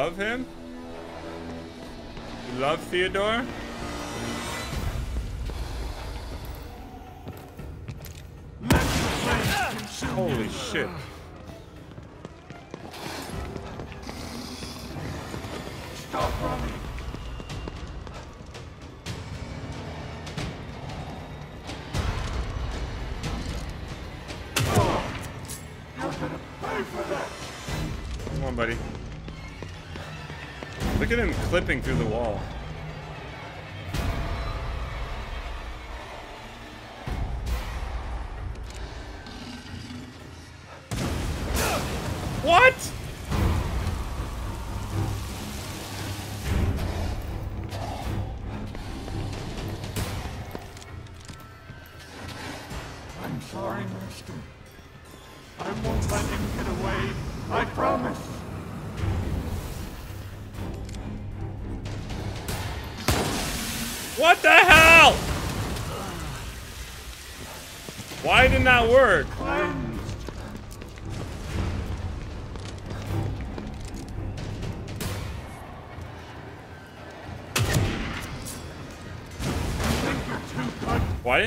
Love him? You love Theodore? Holy shit.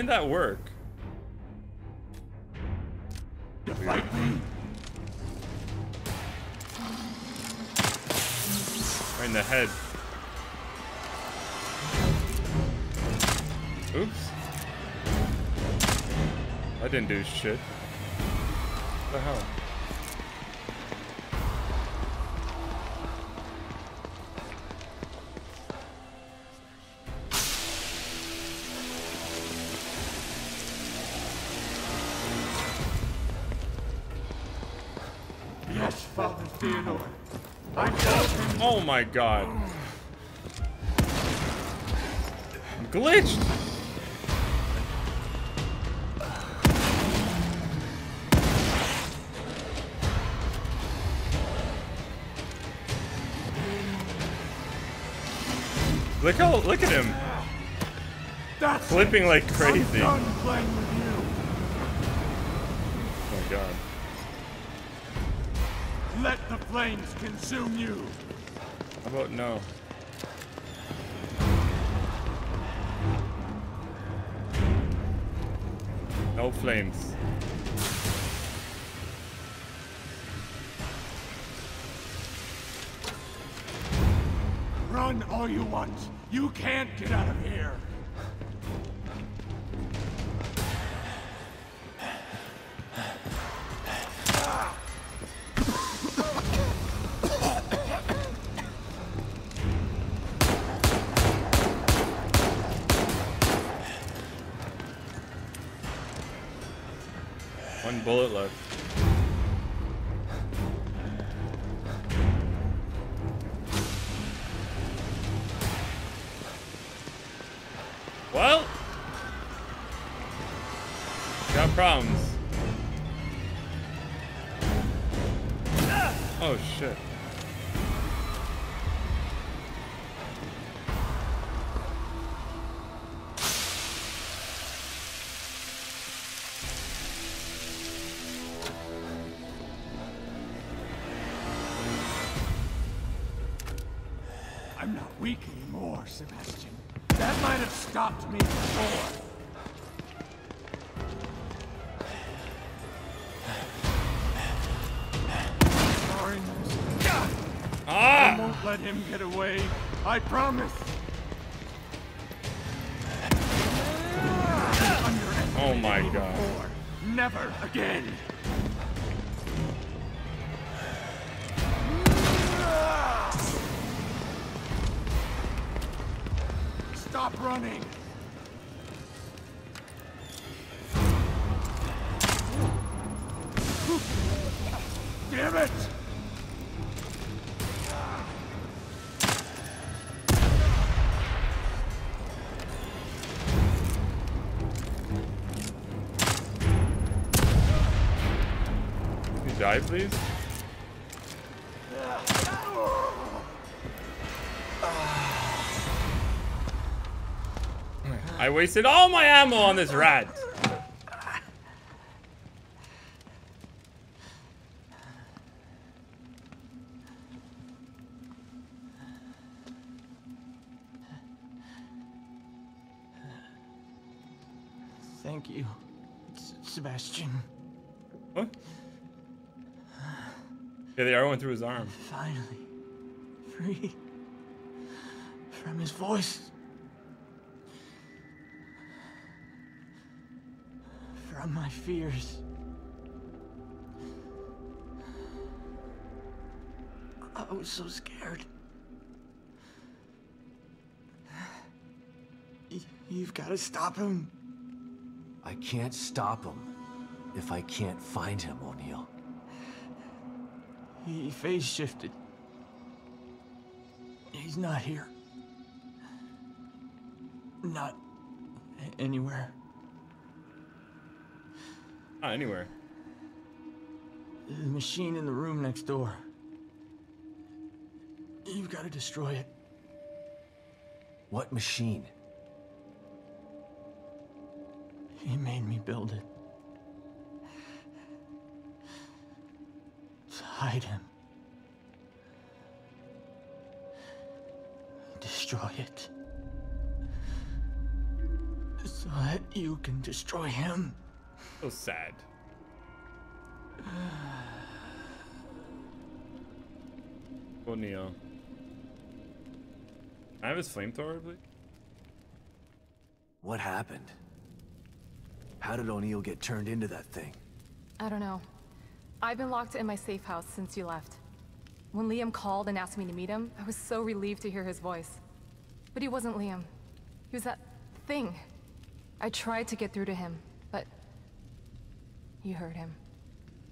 Didn't that work? Right in the head. Oops. I didn't do shit. My god. I'm glitched. Look how look at him. That's Flipping it. like crazy. I'm done playing with you. Oh my god. Let the flames consume you. How about no? No flames. Run all you want. You can't get out of here. Get away. I promise. Oh my god. Never again. Die, please? I wasted all my ammo on this rat. Yeah, the arrow went through his arm. Finally, free from his voice. From my fears. I was so scared. You've got to stop him. I can't stop him if I can't find him, O'Neal. He phase shifted. He's not here. Not anywhere. Not anywhere. The machine in the room next door. You've got to destroy it. What machine? He made me build it. Hide him. Destroy it. So that you can destroy him. So sad. <sighs> O'Neal. Can I have his flamethrower, please? What happened? How did O'Neal get turned into that thing? I don't know. I've been locked in my safe house since you left. When Liam called and asked me to meet him, I was so relieved to hear his voice. But he wasn't Liam. He was that thing. I tried to get through to him, but... You heard him.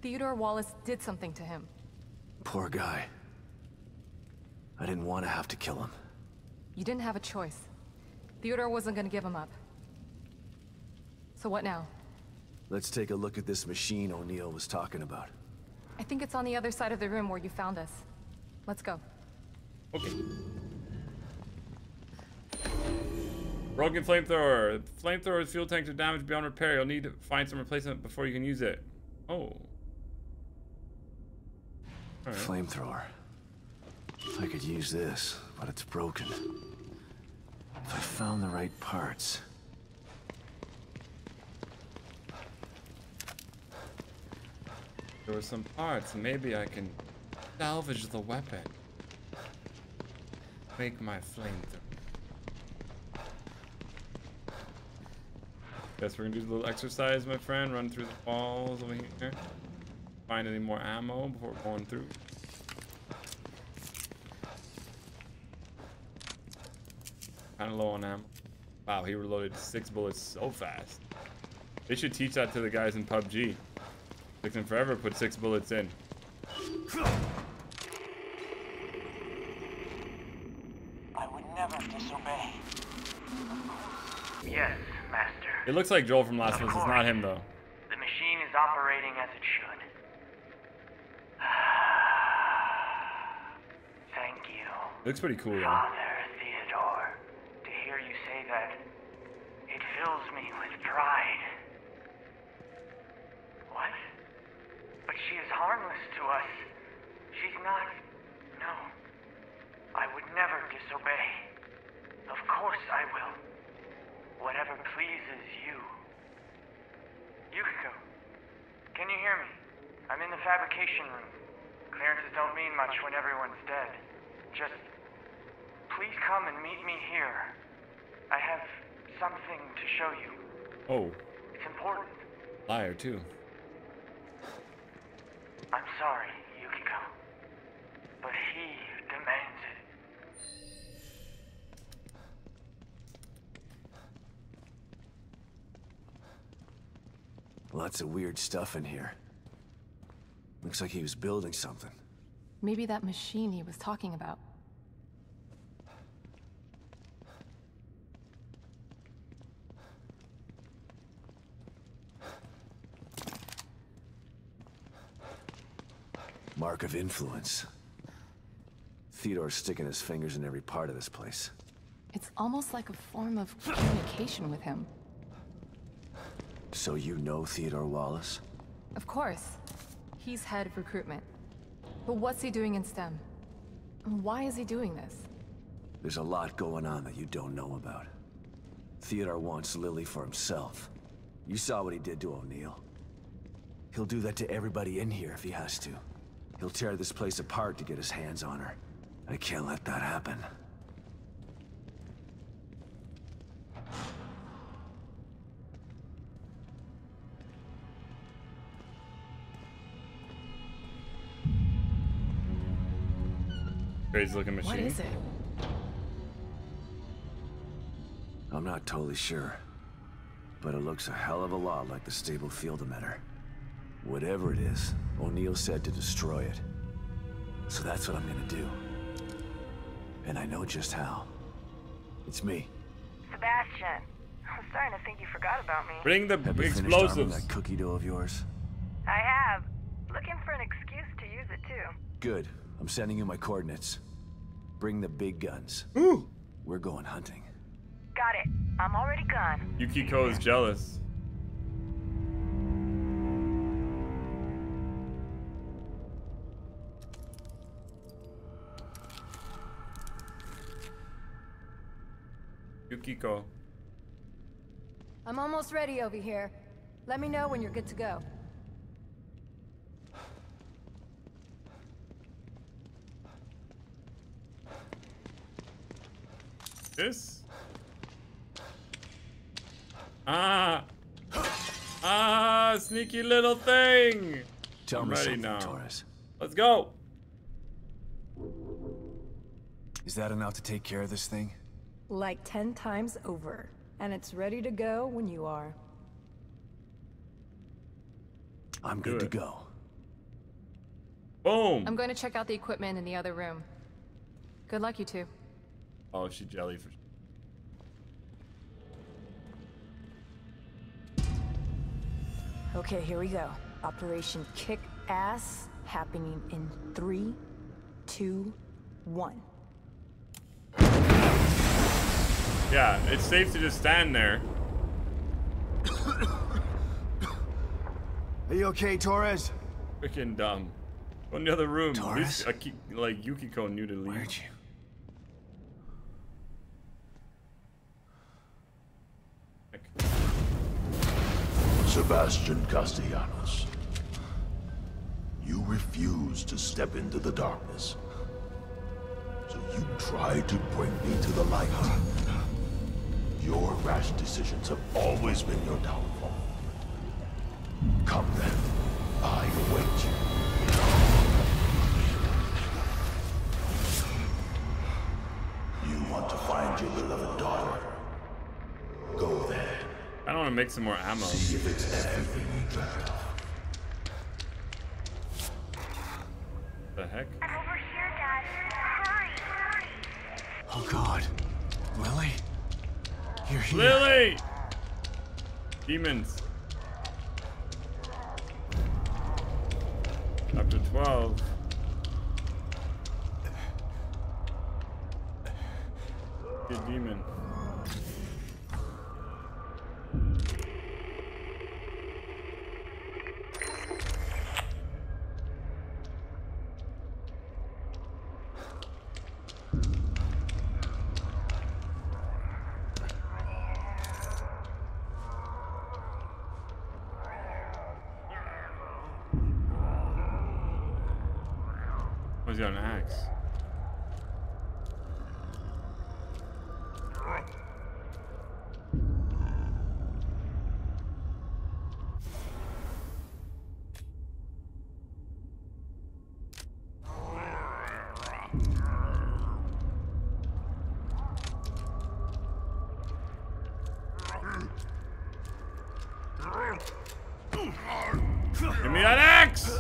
Theodore Wallace did something to him. Poor guy. I didn't want to have to kill him. You didn't have a choice. Theodore wasn't gonna give him up. So what now? Let's take a look at this machine O'Neal was talking about. I think it's on the other side of the room where you found us. Let's go. Okay. Broken flamethrower. Flamethrower's fuel tanks are damaged beyond repair. You'll need to find some replacement before you can use it. Oh. Alright. Flamethrower. I could use this, but it's broken. If I found the right parts. There were some parts. Maybe I can salvage the weapon. Make my flamethrower. Guess we're gonna do a little exercise, my friend. Run through the walls over here. Find any more ammo before going through. Kind of low on ammo. Wow, he reloaded six bullets so fast. They should teach that to the guys in PUBG. Took them forever to put six bullets in. I would never disobey. Yes, Master. It looks like Joel from Last of Us. It's not him though. The machine is operating as it should. <sighs> Thank you, It looks pretty cool though. Father Theodore. To hear you say that, it fills me with pride. What? But she is harmless to us. She's not. No. I would never disobey. Of course I will. Whatever pleases you. Yukiko, can you hear me? I'm in the fabrication room. Clearances don't mean much when everyone's dead. Just please come and meet me here. I have something to show you. Oh, It's important. liar too. I'm sorry, Yukiko. But he demands it. Lots of weird stuff in here. Looks like he was building something. Maybe that machine he was talking about. Mark of influence. Theodore's sticking his fingers in every part of this place. It's almost like a form of communication with him. So you know Theodore Wallace? Of course. He's head of recruitment. But what's he doing in STEM? Why is he doing this? There's a lot going on that you don't know about. Theodore wants Lily for himself. You saw what he did to O'Neal. He'll do that to everybody in here if he has to. He'll tear this place apart to get his hands on her. I can't let that happen. Crazy looking machine. What is it? I'm not totally sure. But it looks a hell of a lot like the stable field emitter. Whatever it is, O'Neal said to destroy it. So that's what I'm gonna do. And I know just how. It's me. Sebastian, I'm starting to think you forgot about me. Bring the Have you finished arming explosives. that cookie dough of yours? I have. Looking for an excuse to use it too. Good. I'm sending you my coordinates. Bring the big guns. We're going hunting. Got it. I'm already gone. Yukiko is jealous. Yukiko. I'm almost ready over here. Let me know when you're good to go. This? Ah! Ah, sneaky little thing! Tell I'm me ready something, now. Torres. Let's go! Is that enough to take care of this thing? Like ten times over. And it's ready to go when you are. I'm good to go. Boom! I'm going to check out the equipment in the other room. Good luck, you two. Oh, she jelly for. Okay, here we go. Operation Kick Ass happening in three, two, one. Yeah, it's safe to just stand there. Are you okay, Torres? Freaking dumb. Go in the other room. At Torres? least, uh, Ki- like Yukiko knew to leave. Where'd you? Sebastian Castellanos. You refuse to step into the darkness. So you try to bring me to the light. Your rash decisions have always been your downfall. Come then. I await you. You want to find your beloved daughter. Go there. I don't want to make some more ammo. See if it's everything you dreamt of. The heck? I'm over here, Dad. Hurry, hurry. Oh God. Lily? You're here. Lily! Demons. Chapter 12. Good demon. Oh, he's got an axe. Give me that axe!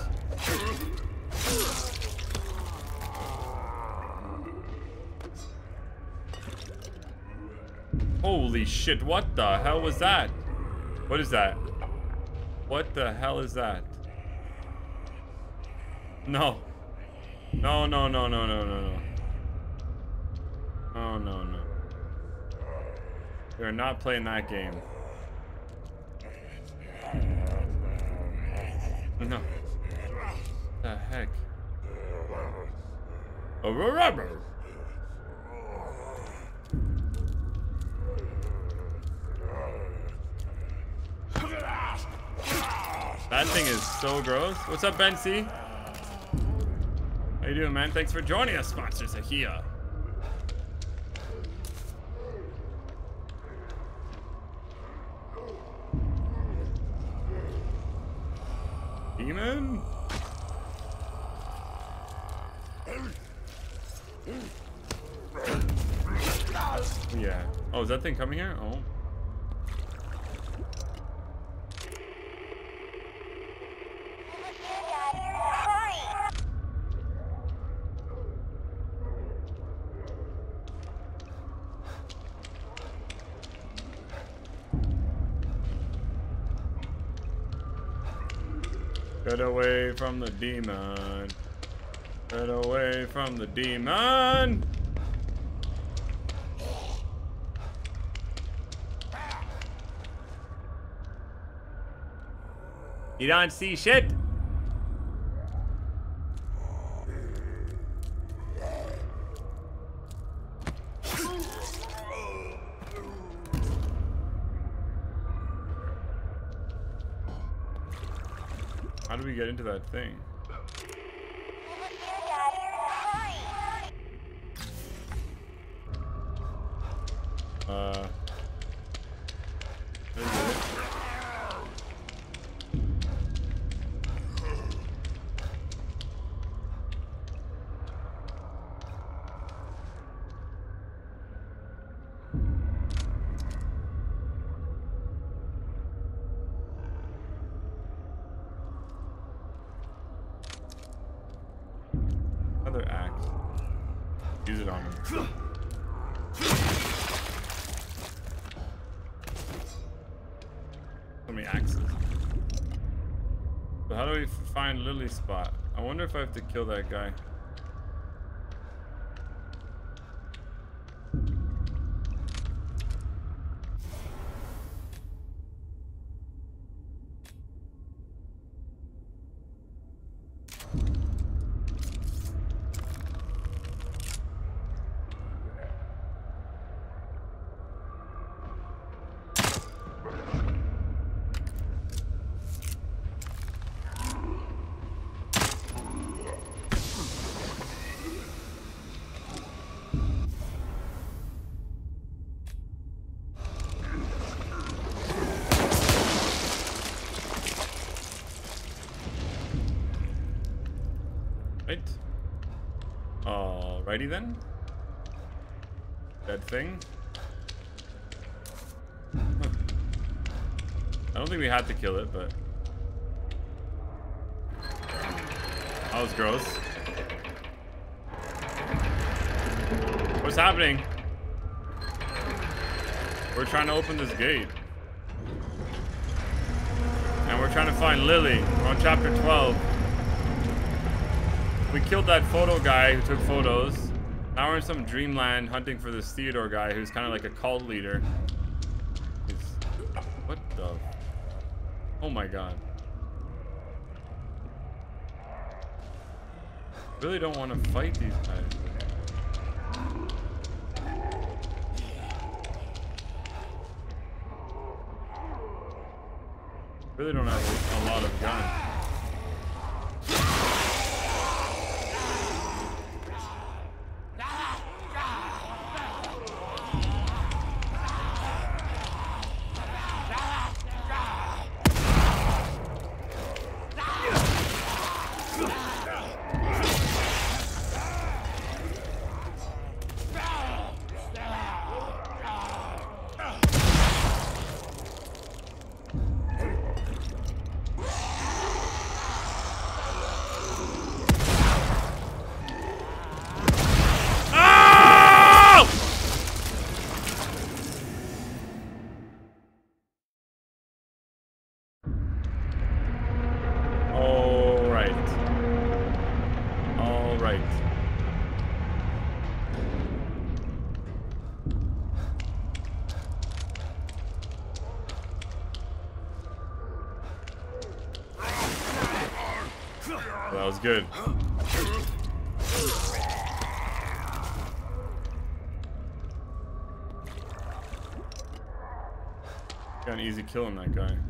Holy shit, what the hell was that? What is that? What the hell is that? No. No, no, no, no, no, no, no. Oh, no, no. We're not playing that game. No. The heck? Oh, rubber. That thing is so gross. What's up, Ben C? How you doing, man? Thanks for joining us, sponsors are that thing coming here? Oh. Get away from the demon. Get away from the demon! You don't see shit. How do we get into that thing? If I have to kill that guy. Right. Alrighty then. Dead thing. I don't think we had to kill it, but... That was gross. What's happening? We're trying to open this gate. And we're trying to find Lily. We're on chapter 12. We killed that photo guy who took photos. Now we're in some dreamland hunting for this Theodore guy who's kind of like a cult leader. He's, what the? Oh my god. Really don't want to fight these guys. Really don't have a lot of guns. Got an easy kill on that guy.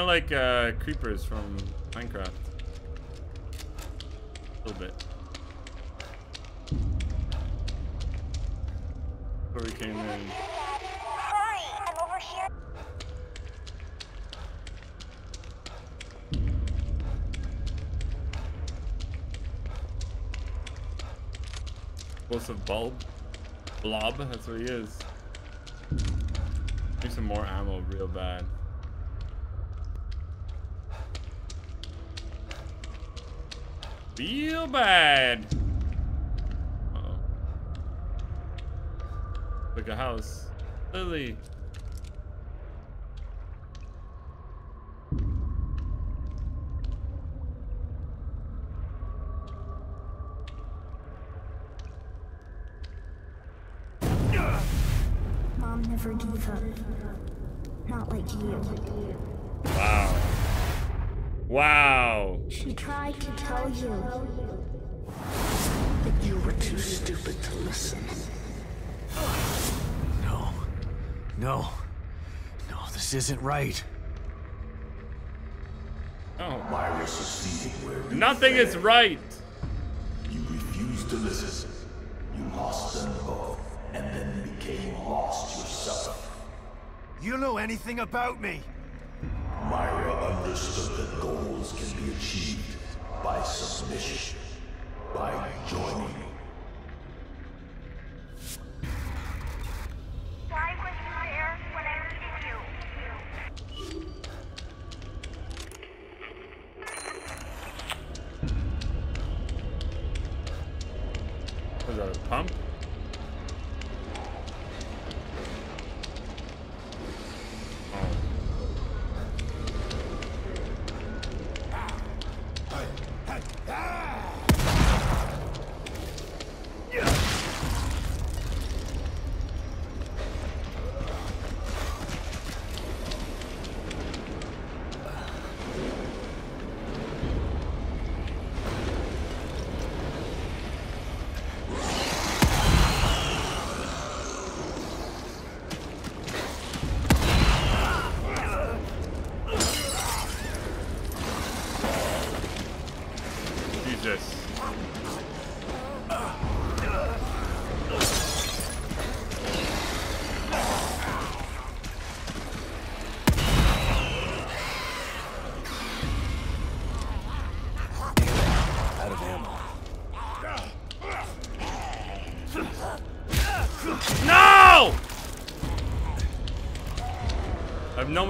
Kind of like uh, creepers from Minecraft. A little bit. Where we came in. Hi, I'm over here. Explosive bulb. Blob, that's what he is. Need some more ammo real bad. Real bad. Uh oh. Like a house. Lily. Mom never gave up. Not like you. Wow. Wow. She tried to tell you. But you were too stupid to listen. No. No. No, this isn't right. Oh. Myra succeeding where you Nothing is right. You refused to listen. You lost them both, and then became lost yourself. You know anything about me? Understood that goals can be achieved by submission, by joining.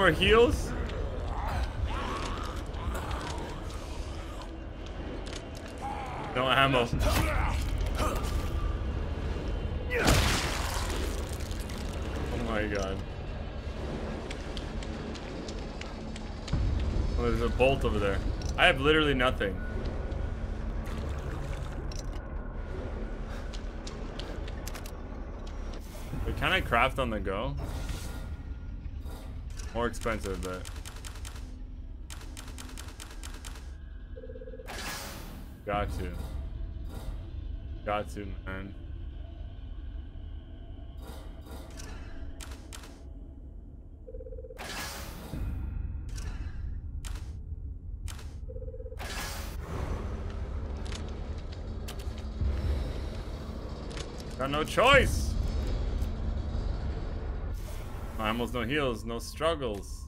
More heals? No ammo. Oh my god. Oh, there's a bolt over there. I have literally nothing. Wait, can I craft on the go? More expensive, but. Got to. Got to, man. Got no choice. No no heals, no struggles.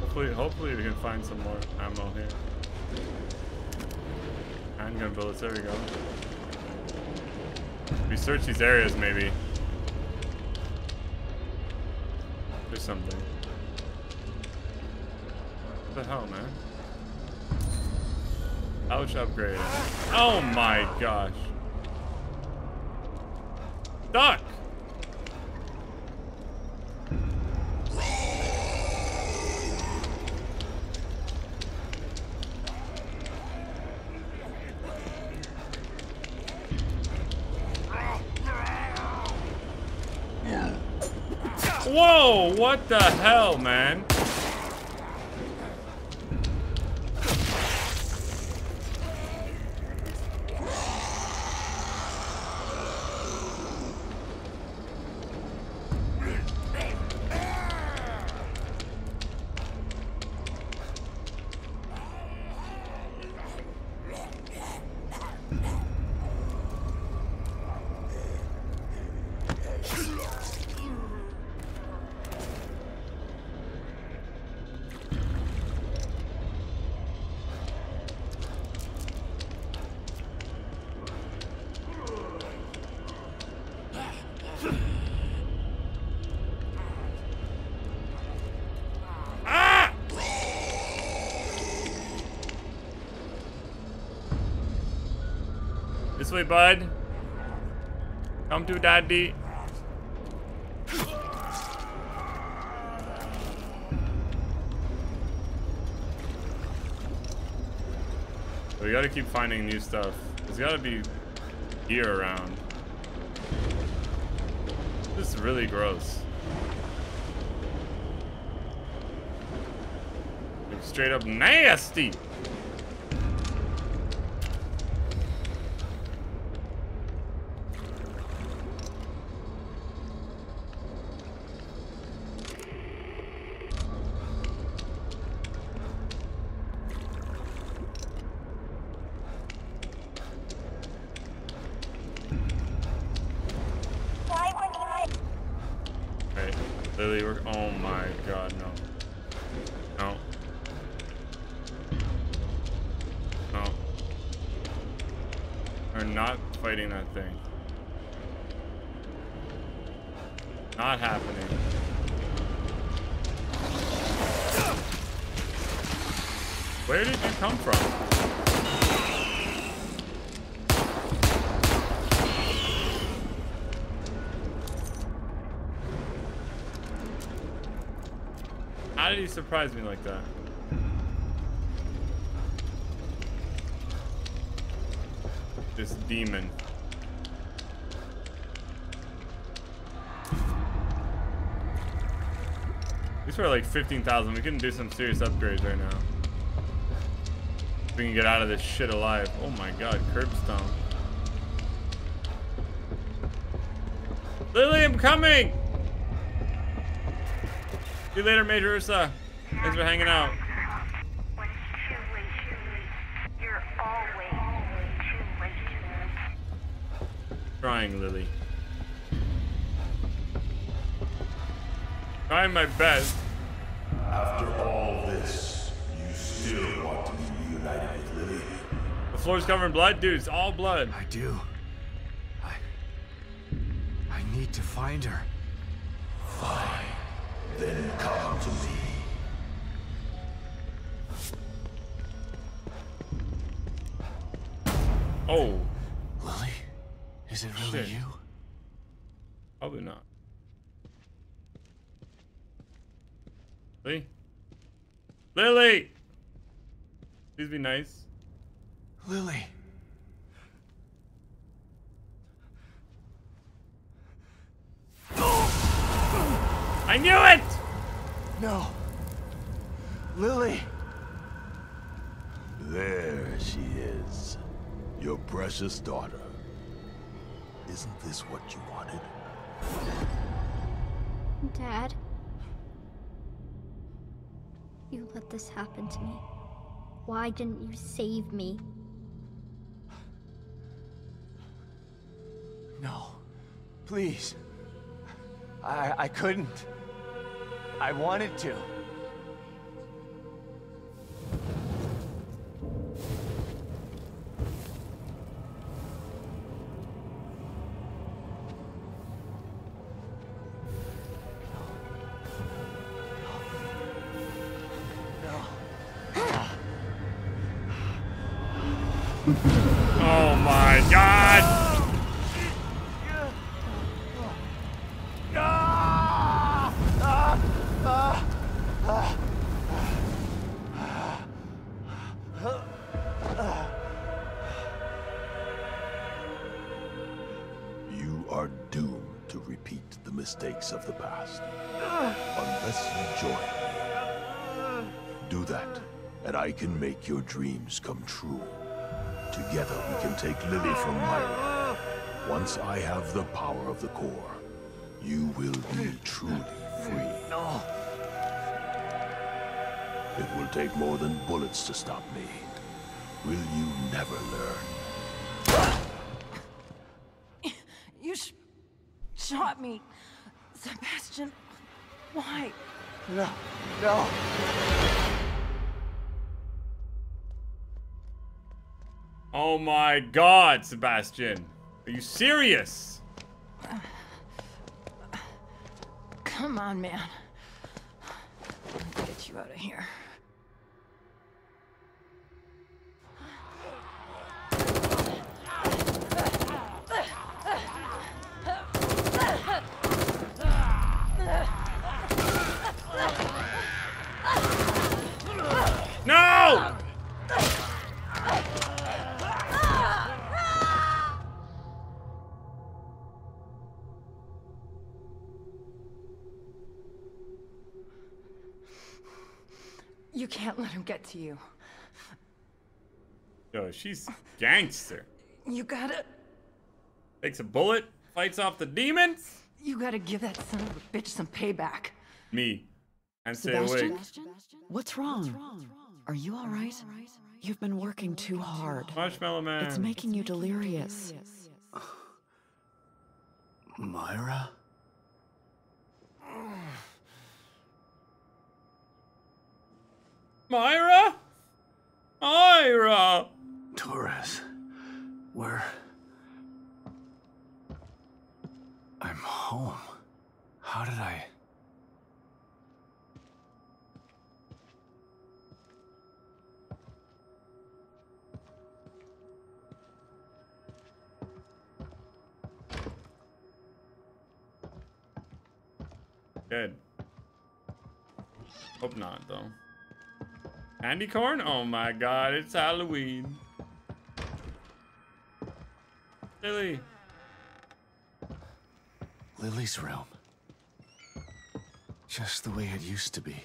Hopefully, hopefully we can find some more ammo here. Handgun bullets, there we go. We search these areas, maybe. upgraded. Oh my gosh. Duck! Whoa, what the hell? Way, bud. Come to daddy. We gotta keep finding new stuff. There's gotta be gear around. This is really gross. Like straight up nasty. Where did you come from? How did he surprise me like that? This demon. These were like 15,000. We can do some serious upgrades right now. We can get out of this shit alive. Oh my god, curbstone. Lily, I'm coming! See you later, Major Ursa. Thanks for hanging out. Trying, Lily. Trying my best. The floor's covered in blood? Dude, it's all blood. I do. I... I need to find her. Fine. Then come to me. Oh. Lily? Is it really Shit. you? Probably not. Lily? Lily! Please be nice. Lily. I knew it! No. Lily. There she is. Your precious daughter. Isn't this what you wanted? Dad? You let this happen to me. Why didn't you save me? No. Please. I I couldn't. I wanted to. Dreams come true. Together we can take Lily from Myra. Once I have the power of the core, you will be truly free. No. It will take more than bullets to stop me. Will you never learn? You sh shot me. Sebastian, why? No, no. Oh my god, Sebastian. Are you serious? Come on, man. Let's get you out of here. Get to you. Yo, she's gangster. You gotta, Takes a bullet, fights off the demons. you gotta give that son of a bitch some payback. Me. And stay Sebastian? awake. What's wrong? Are you all right? You've been working too hard. Marshmallow Man. It's making you delirious. Myra? <sighs> <sighs> <sighs> Myra? Myra! Torres. Where? I'm home. How did I? Good. Hope not, though. Candy corn? Oh my god, it's Halloween. Lily. Lily's realm. Just the way it used to be.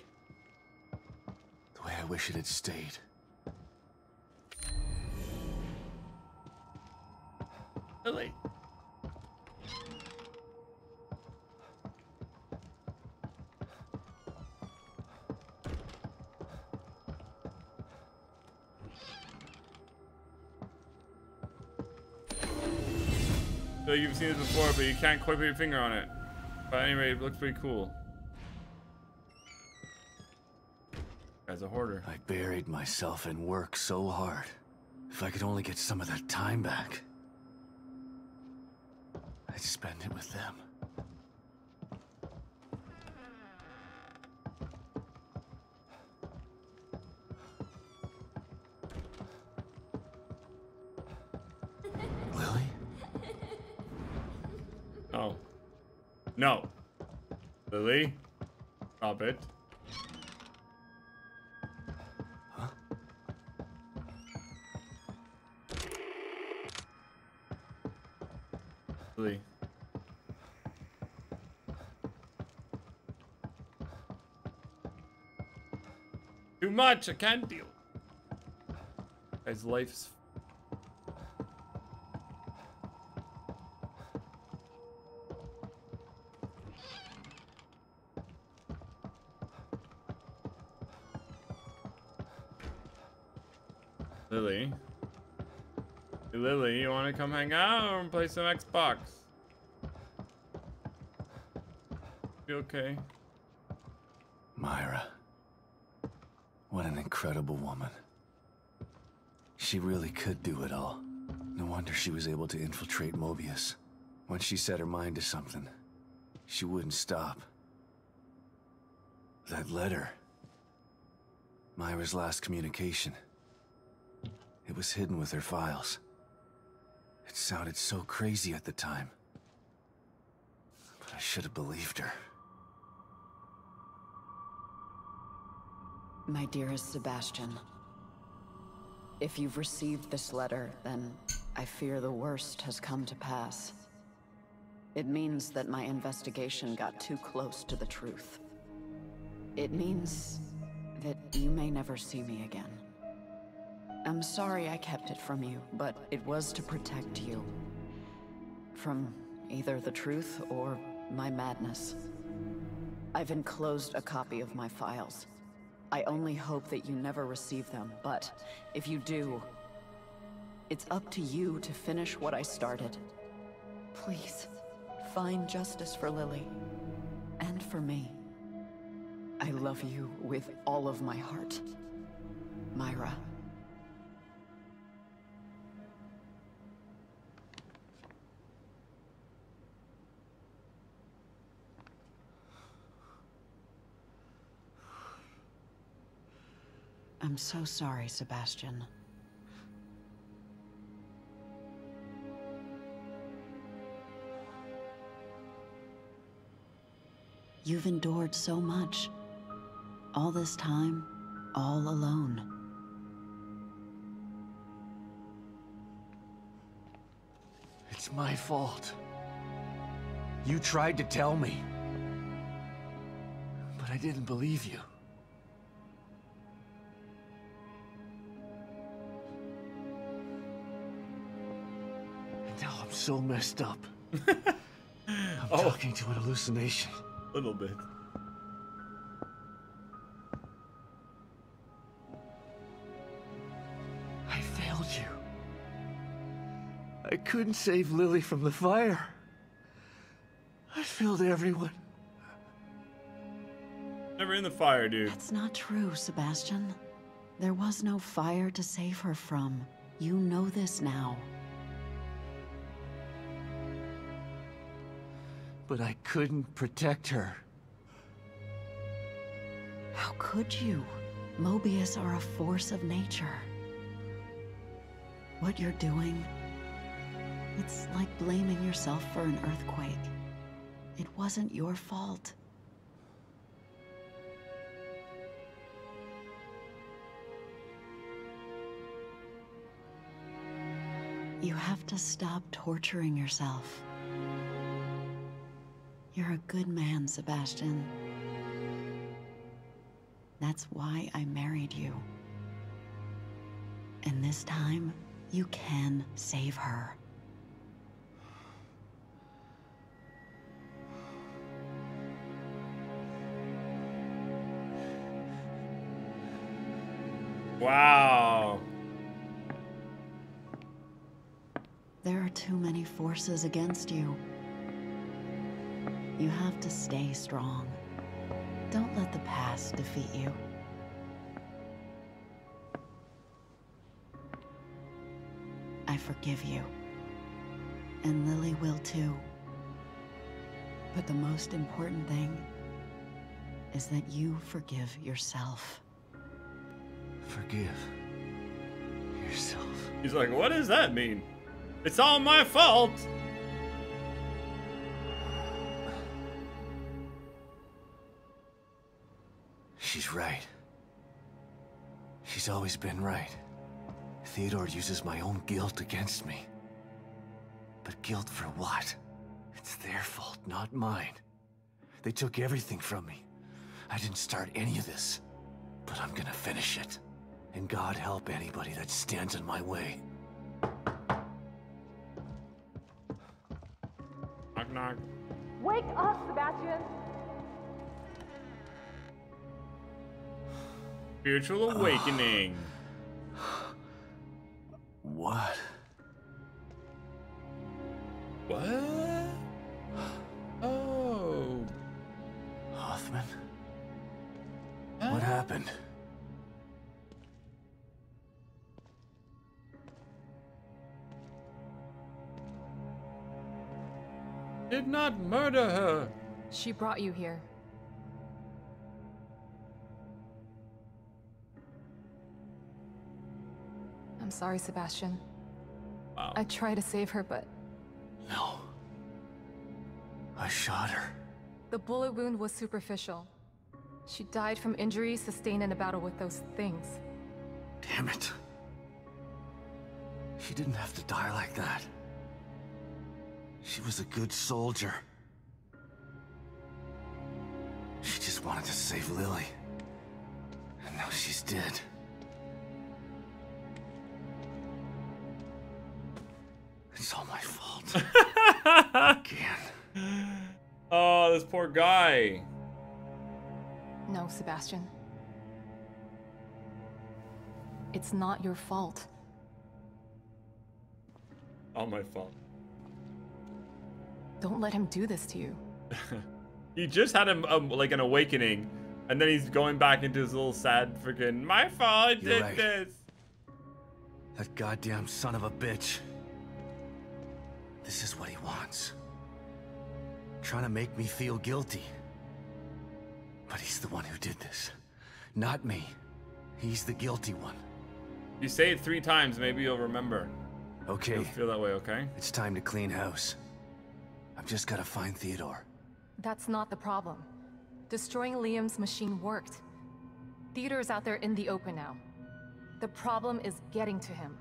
The way I wish it had stayed. Lily. So you've seen this before, but you can't quite put your finger on it. But anyway, it looks pretty cool. As a hoarder. I buried myself in work so hard. If I could only get some of that time back, I'd spend it with them. No. Lily? Stop it. Lily. Too much, I can't deal. Guy's life's Lily. Hey, To come hang out and play some Xbox? You okay? Myra. What an incredible woman. She really could do it all. No wonder she was able to infiltrate Mobius. Once she set her mind to something, she wouldn't stop. That letter. Myra's last communication. It was hidden with her files. It sounded so crazy at the time. But I should have believed her. My dearest Sebastian, if you've received this letter, then I fear the worst has come to pass. It means that my investigation got too close to the truth. It means that you may never see me again. I'm sorry I kept it from you, but it was to protect you. From either the truth or my madness. I've enclosed a copy of my files. I only hope that you never receive them, but if you do, it's up to you to finish what I started. Please, find justice for Lily. And for me. I love you with all of my heart. Myra. I'm so sorry, Sebastian. You've endured so much. All this time, all alone. It's my fault. You tried to tell me. But I didn't believe you. So messed up. <laughs> I'm oh. talking to an hallucination. A little bit. I failed you. I couldn't save Lily from the fire. I failed everyone. Never in the fire, dude. That's not true, Sebastian. There was no fire to save her from. You know this now. But I couldn't protect her. How could you? Mobius are a force of nature. What you're doing, it's like blaming yourself for an earthquake. It wasn't your fault. You have to stop torturing yourself. You're a good man, Sebastian. That's why I married you. And this time, you can save her. Wow. There are too many forces against you. You have to stay strong. Don't let the past defeat you. I forgive you. And Lily will too. But the most important thing is that you forgive yourself. Forgive yourself. He's like, what does that mean? It's all my fault. She's always been right. Theodore uses my own guilt against me. But guilt for what? It's their fault, not mine. They took everything from me. I didn't start any of this. But I'm gonna finish it. And God help anybody that stands in my way. Knock knock. Wake up, Sebastian! Spiritual ah. awakening. What? What? Oh. Hoffman? What happened? Did not murder her. She brought you here. Sorry, Sebastian. Wow. I tried to save her, but No. I shot her. the bullet wound was superficial. She died from injuries sustained in a battle with those things. Damn it. She didn't have to die like that. She was a good soldier. She just wanted to save Lily. And now she's dead. Poor guy. No, Sebastian. It's not your fault. All my fault. Don't let him do this to you. <laughs> He just had a, a, like an awakening, and then he's going back into his little sad freaking. My fault. I You're did right. this. That goddamn son of a bitch. This is what he wants. Trying to make me feel guilty. But he's the one who did this. Not me. He's the guilty one. You say it three times, maybe you'll remember. Okay. You'll feel that way, okay? It's time to clean house. I've just gotta find Theodore. That's not the problem. Destroying Liam's machine worked. Theodore is out there in the open now. The problem is getting to him.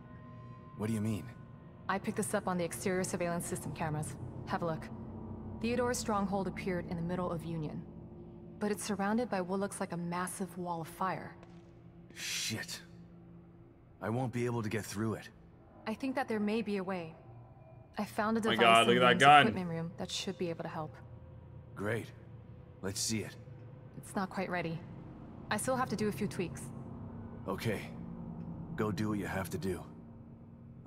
What do you mean? I picked this up on the exterior surveillance system cameras. Have a look. Theodore's stronghold appeared in the middle of Union. But it's surrounded by what looks like a massive wall of fire. Shit. I won't be able to get through it. I think that there may be a way. I found a My device God, in look at that Liam's gun. equipment room that should be able to help. Great. Let's see it. It's not quite ready. I still have to do a few tweaks. Okay. Go do what you have to do.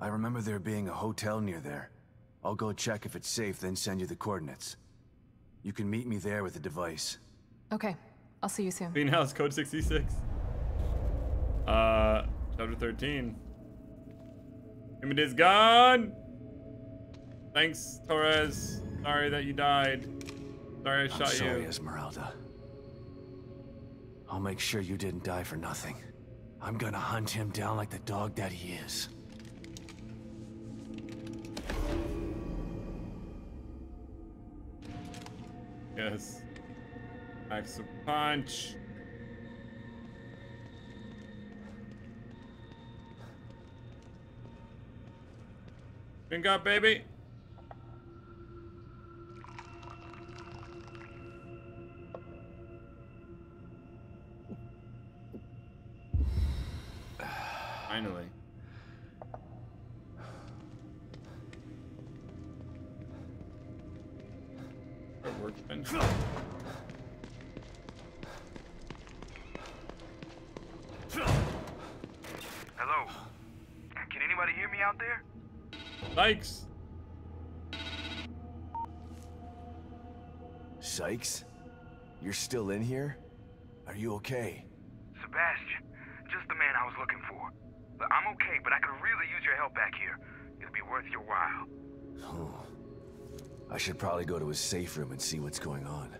I remember there being a hotel near there. I'll go check if it's safe, then send you the coordinates. You can meet me there with the device. Okay, I'll see you soon. Greenhouse code 66. Uh, chapter 13. Give me this gun! Thanks, Torres. Sorry that you died. Sorry I I'm shot sorry, you. Esmeralda. I'll make sure you didn't die for nothing. I'm gonna hunt him down like the dog that he is. Yes. Max a punch. Drink up, baby. <sighs> Finally. Hello? Can anybody hear me out there? Thanks. Sykes? You're still in here? Are you okay? Should probably go to a safe room and see what's going on.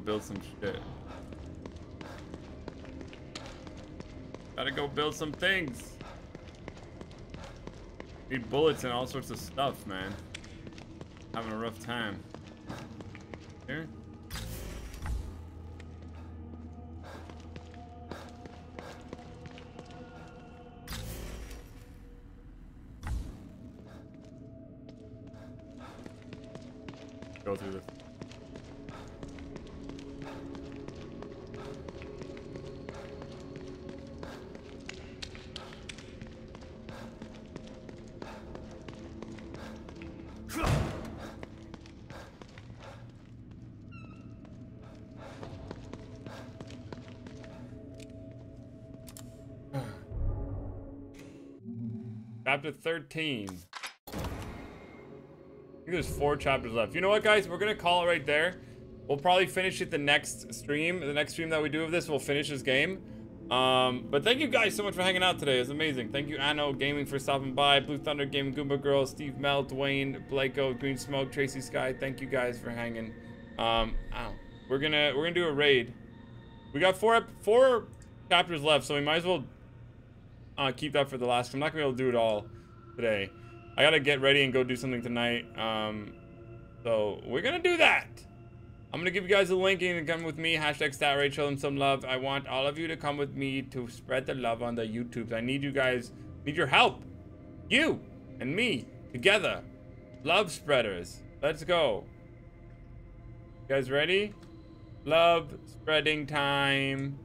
Build some shit. Gotta go build some things. Need bullets and all sorts of stuff, man. Having a rough time. Chapter 13. I think there's four chapters left. You know what, guys? We're gonna call it right there. We'll probably finish it the next stream. The next stream that we do of this, we'll finish this game. Um, but thank you guys so much for hanging out today. It was amazing. Thank you, Anno Gaming, for stopping by. Blue Thunder Gaming, Goomba Girl, Steve Mel, Dwayne, Blako, Green Smoke, Tracy Sky. Thank you guys for hanging. Um. We're gonna we're gonna do a raid. We got four four chapters left, so we might as well uh, keep that for the last. I'm not gonna be able to do it all today. I gotta get ready and go do something tonight. Um, so we're gonna do that. I'm gonna give you guys a link and come with me. Hashtag StatRate, show them some love. I want all of you to come with me to spread the love on the YouTubes. I need you guys, need your help. You and me together. Love spreaders. Let's go. You guys ready? Love spreading time.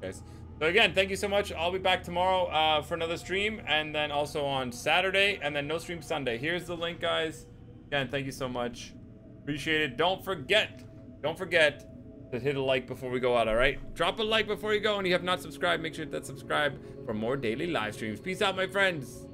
Guys. So again, thank you so much. I'll be back tomorrow uh, for another stream, and then also on Saturday, and then no stream Sunday. Here's the link, guys. Again, thank you so much. Appreciate it. Don't forget, don't forget to hit a like before we go out, all right? Drop a like before you go, and you have not subscribed, make sure to subscribe for more daily live streams. Peace out, my friends.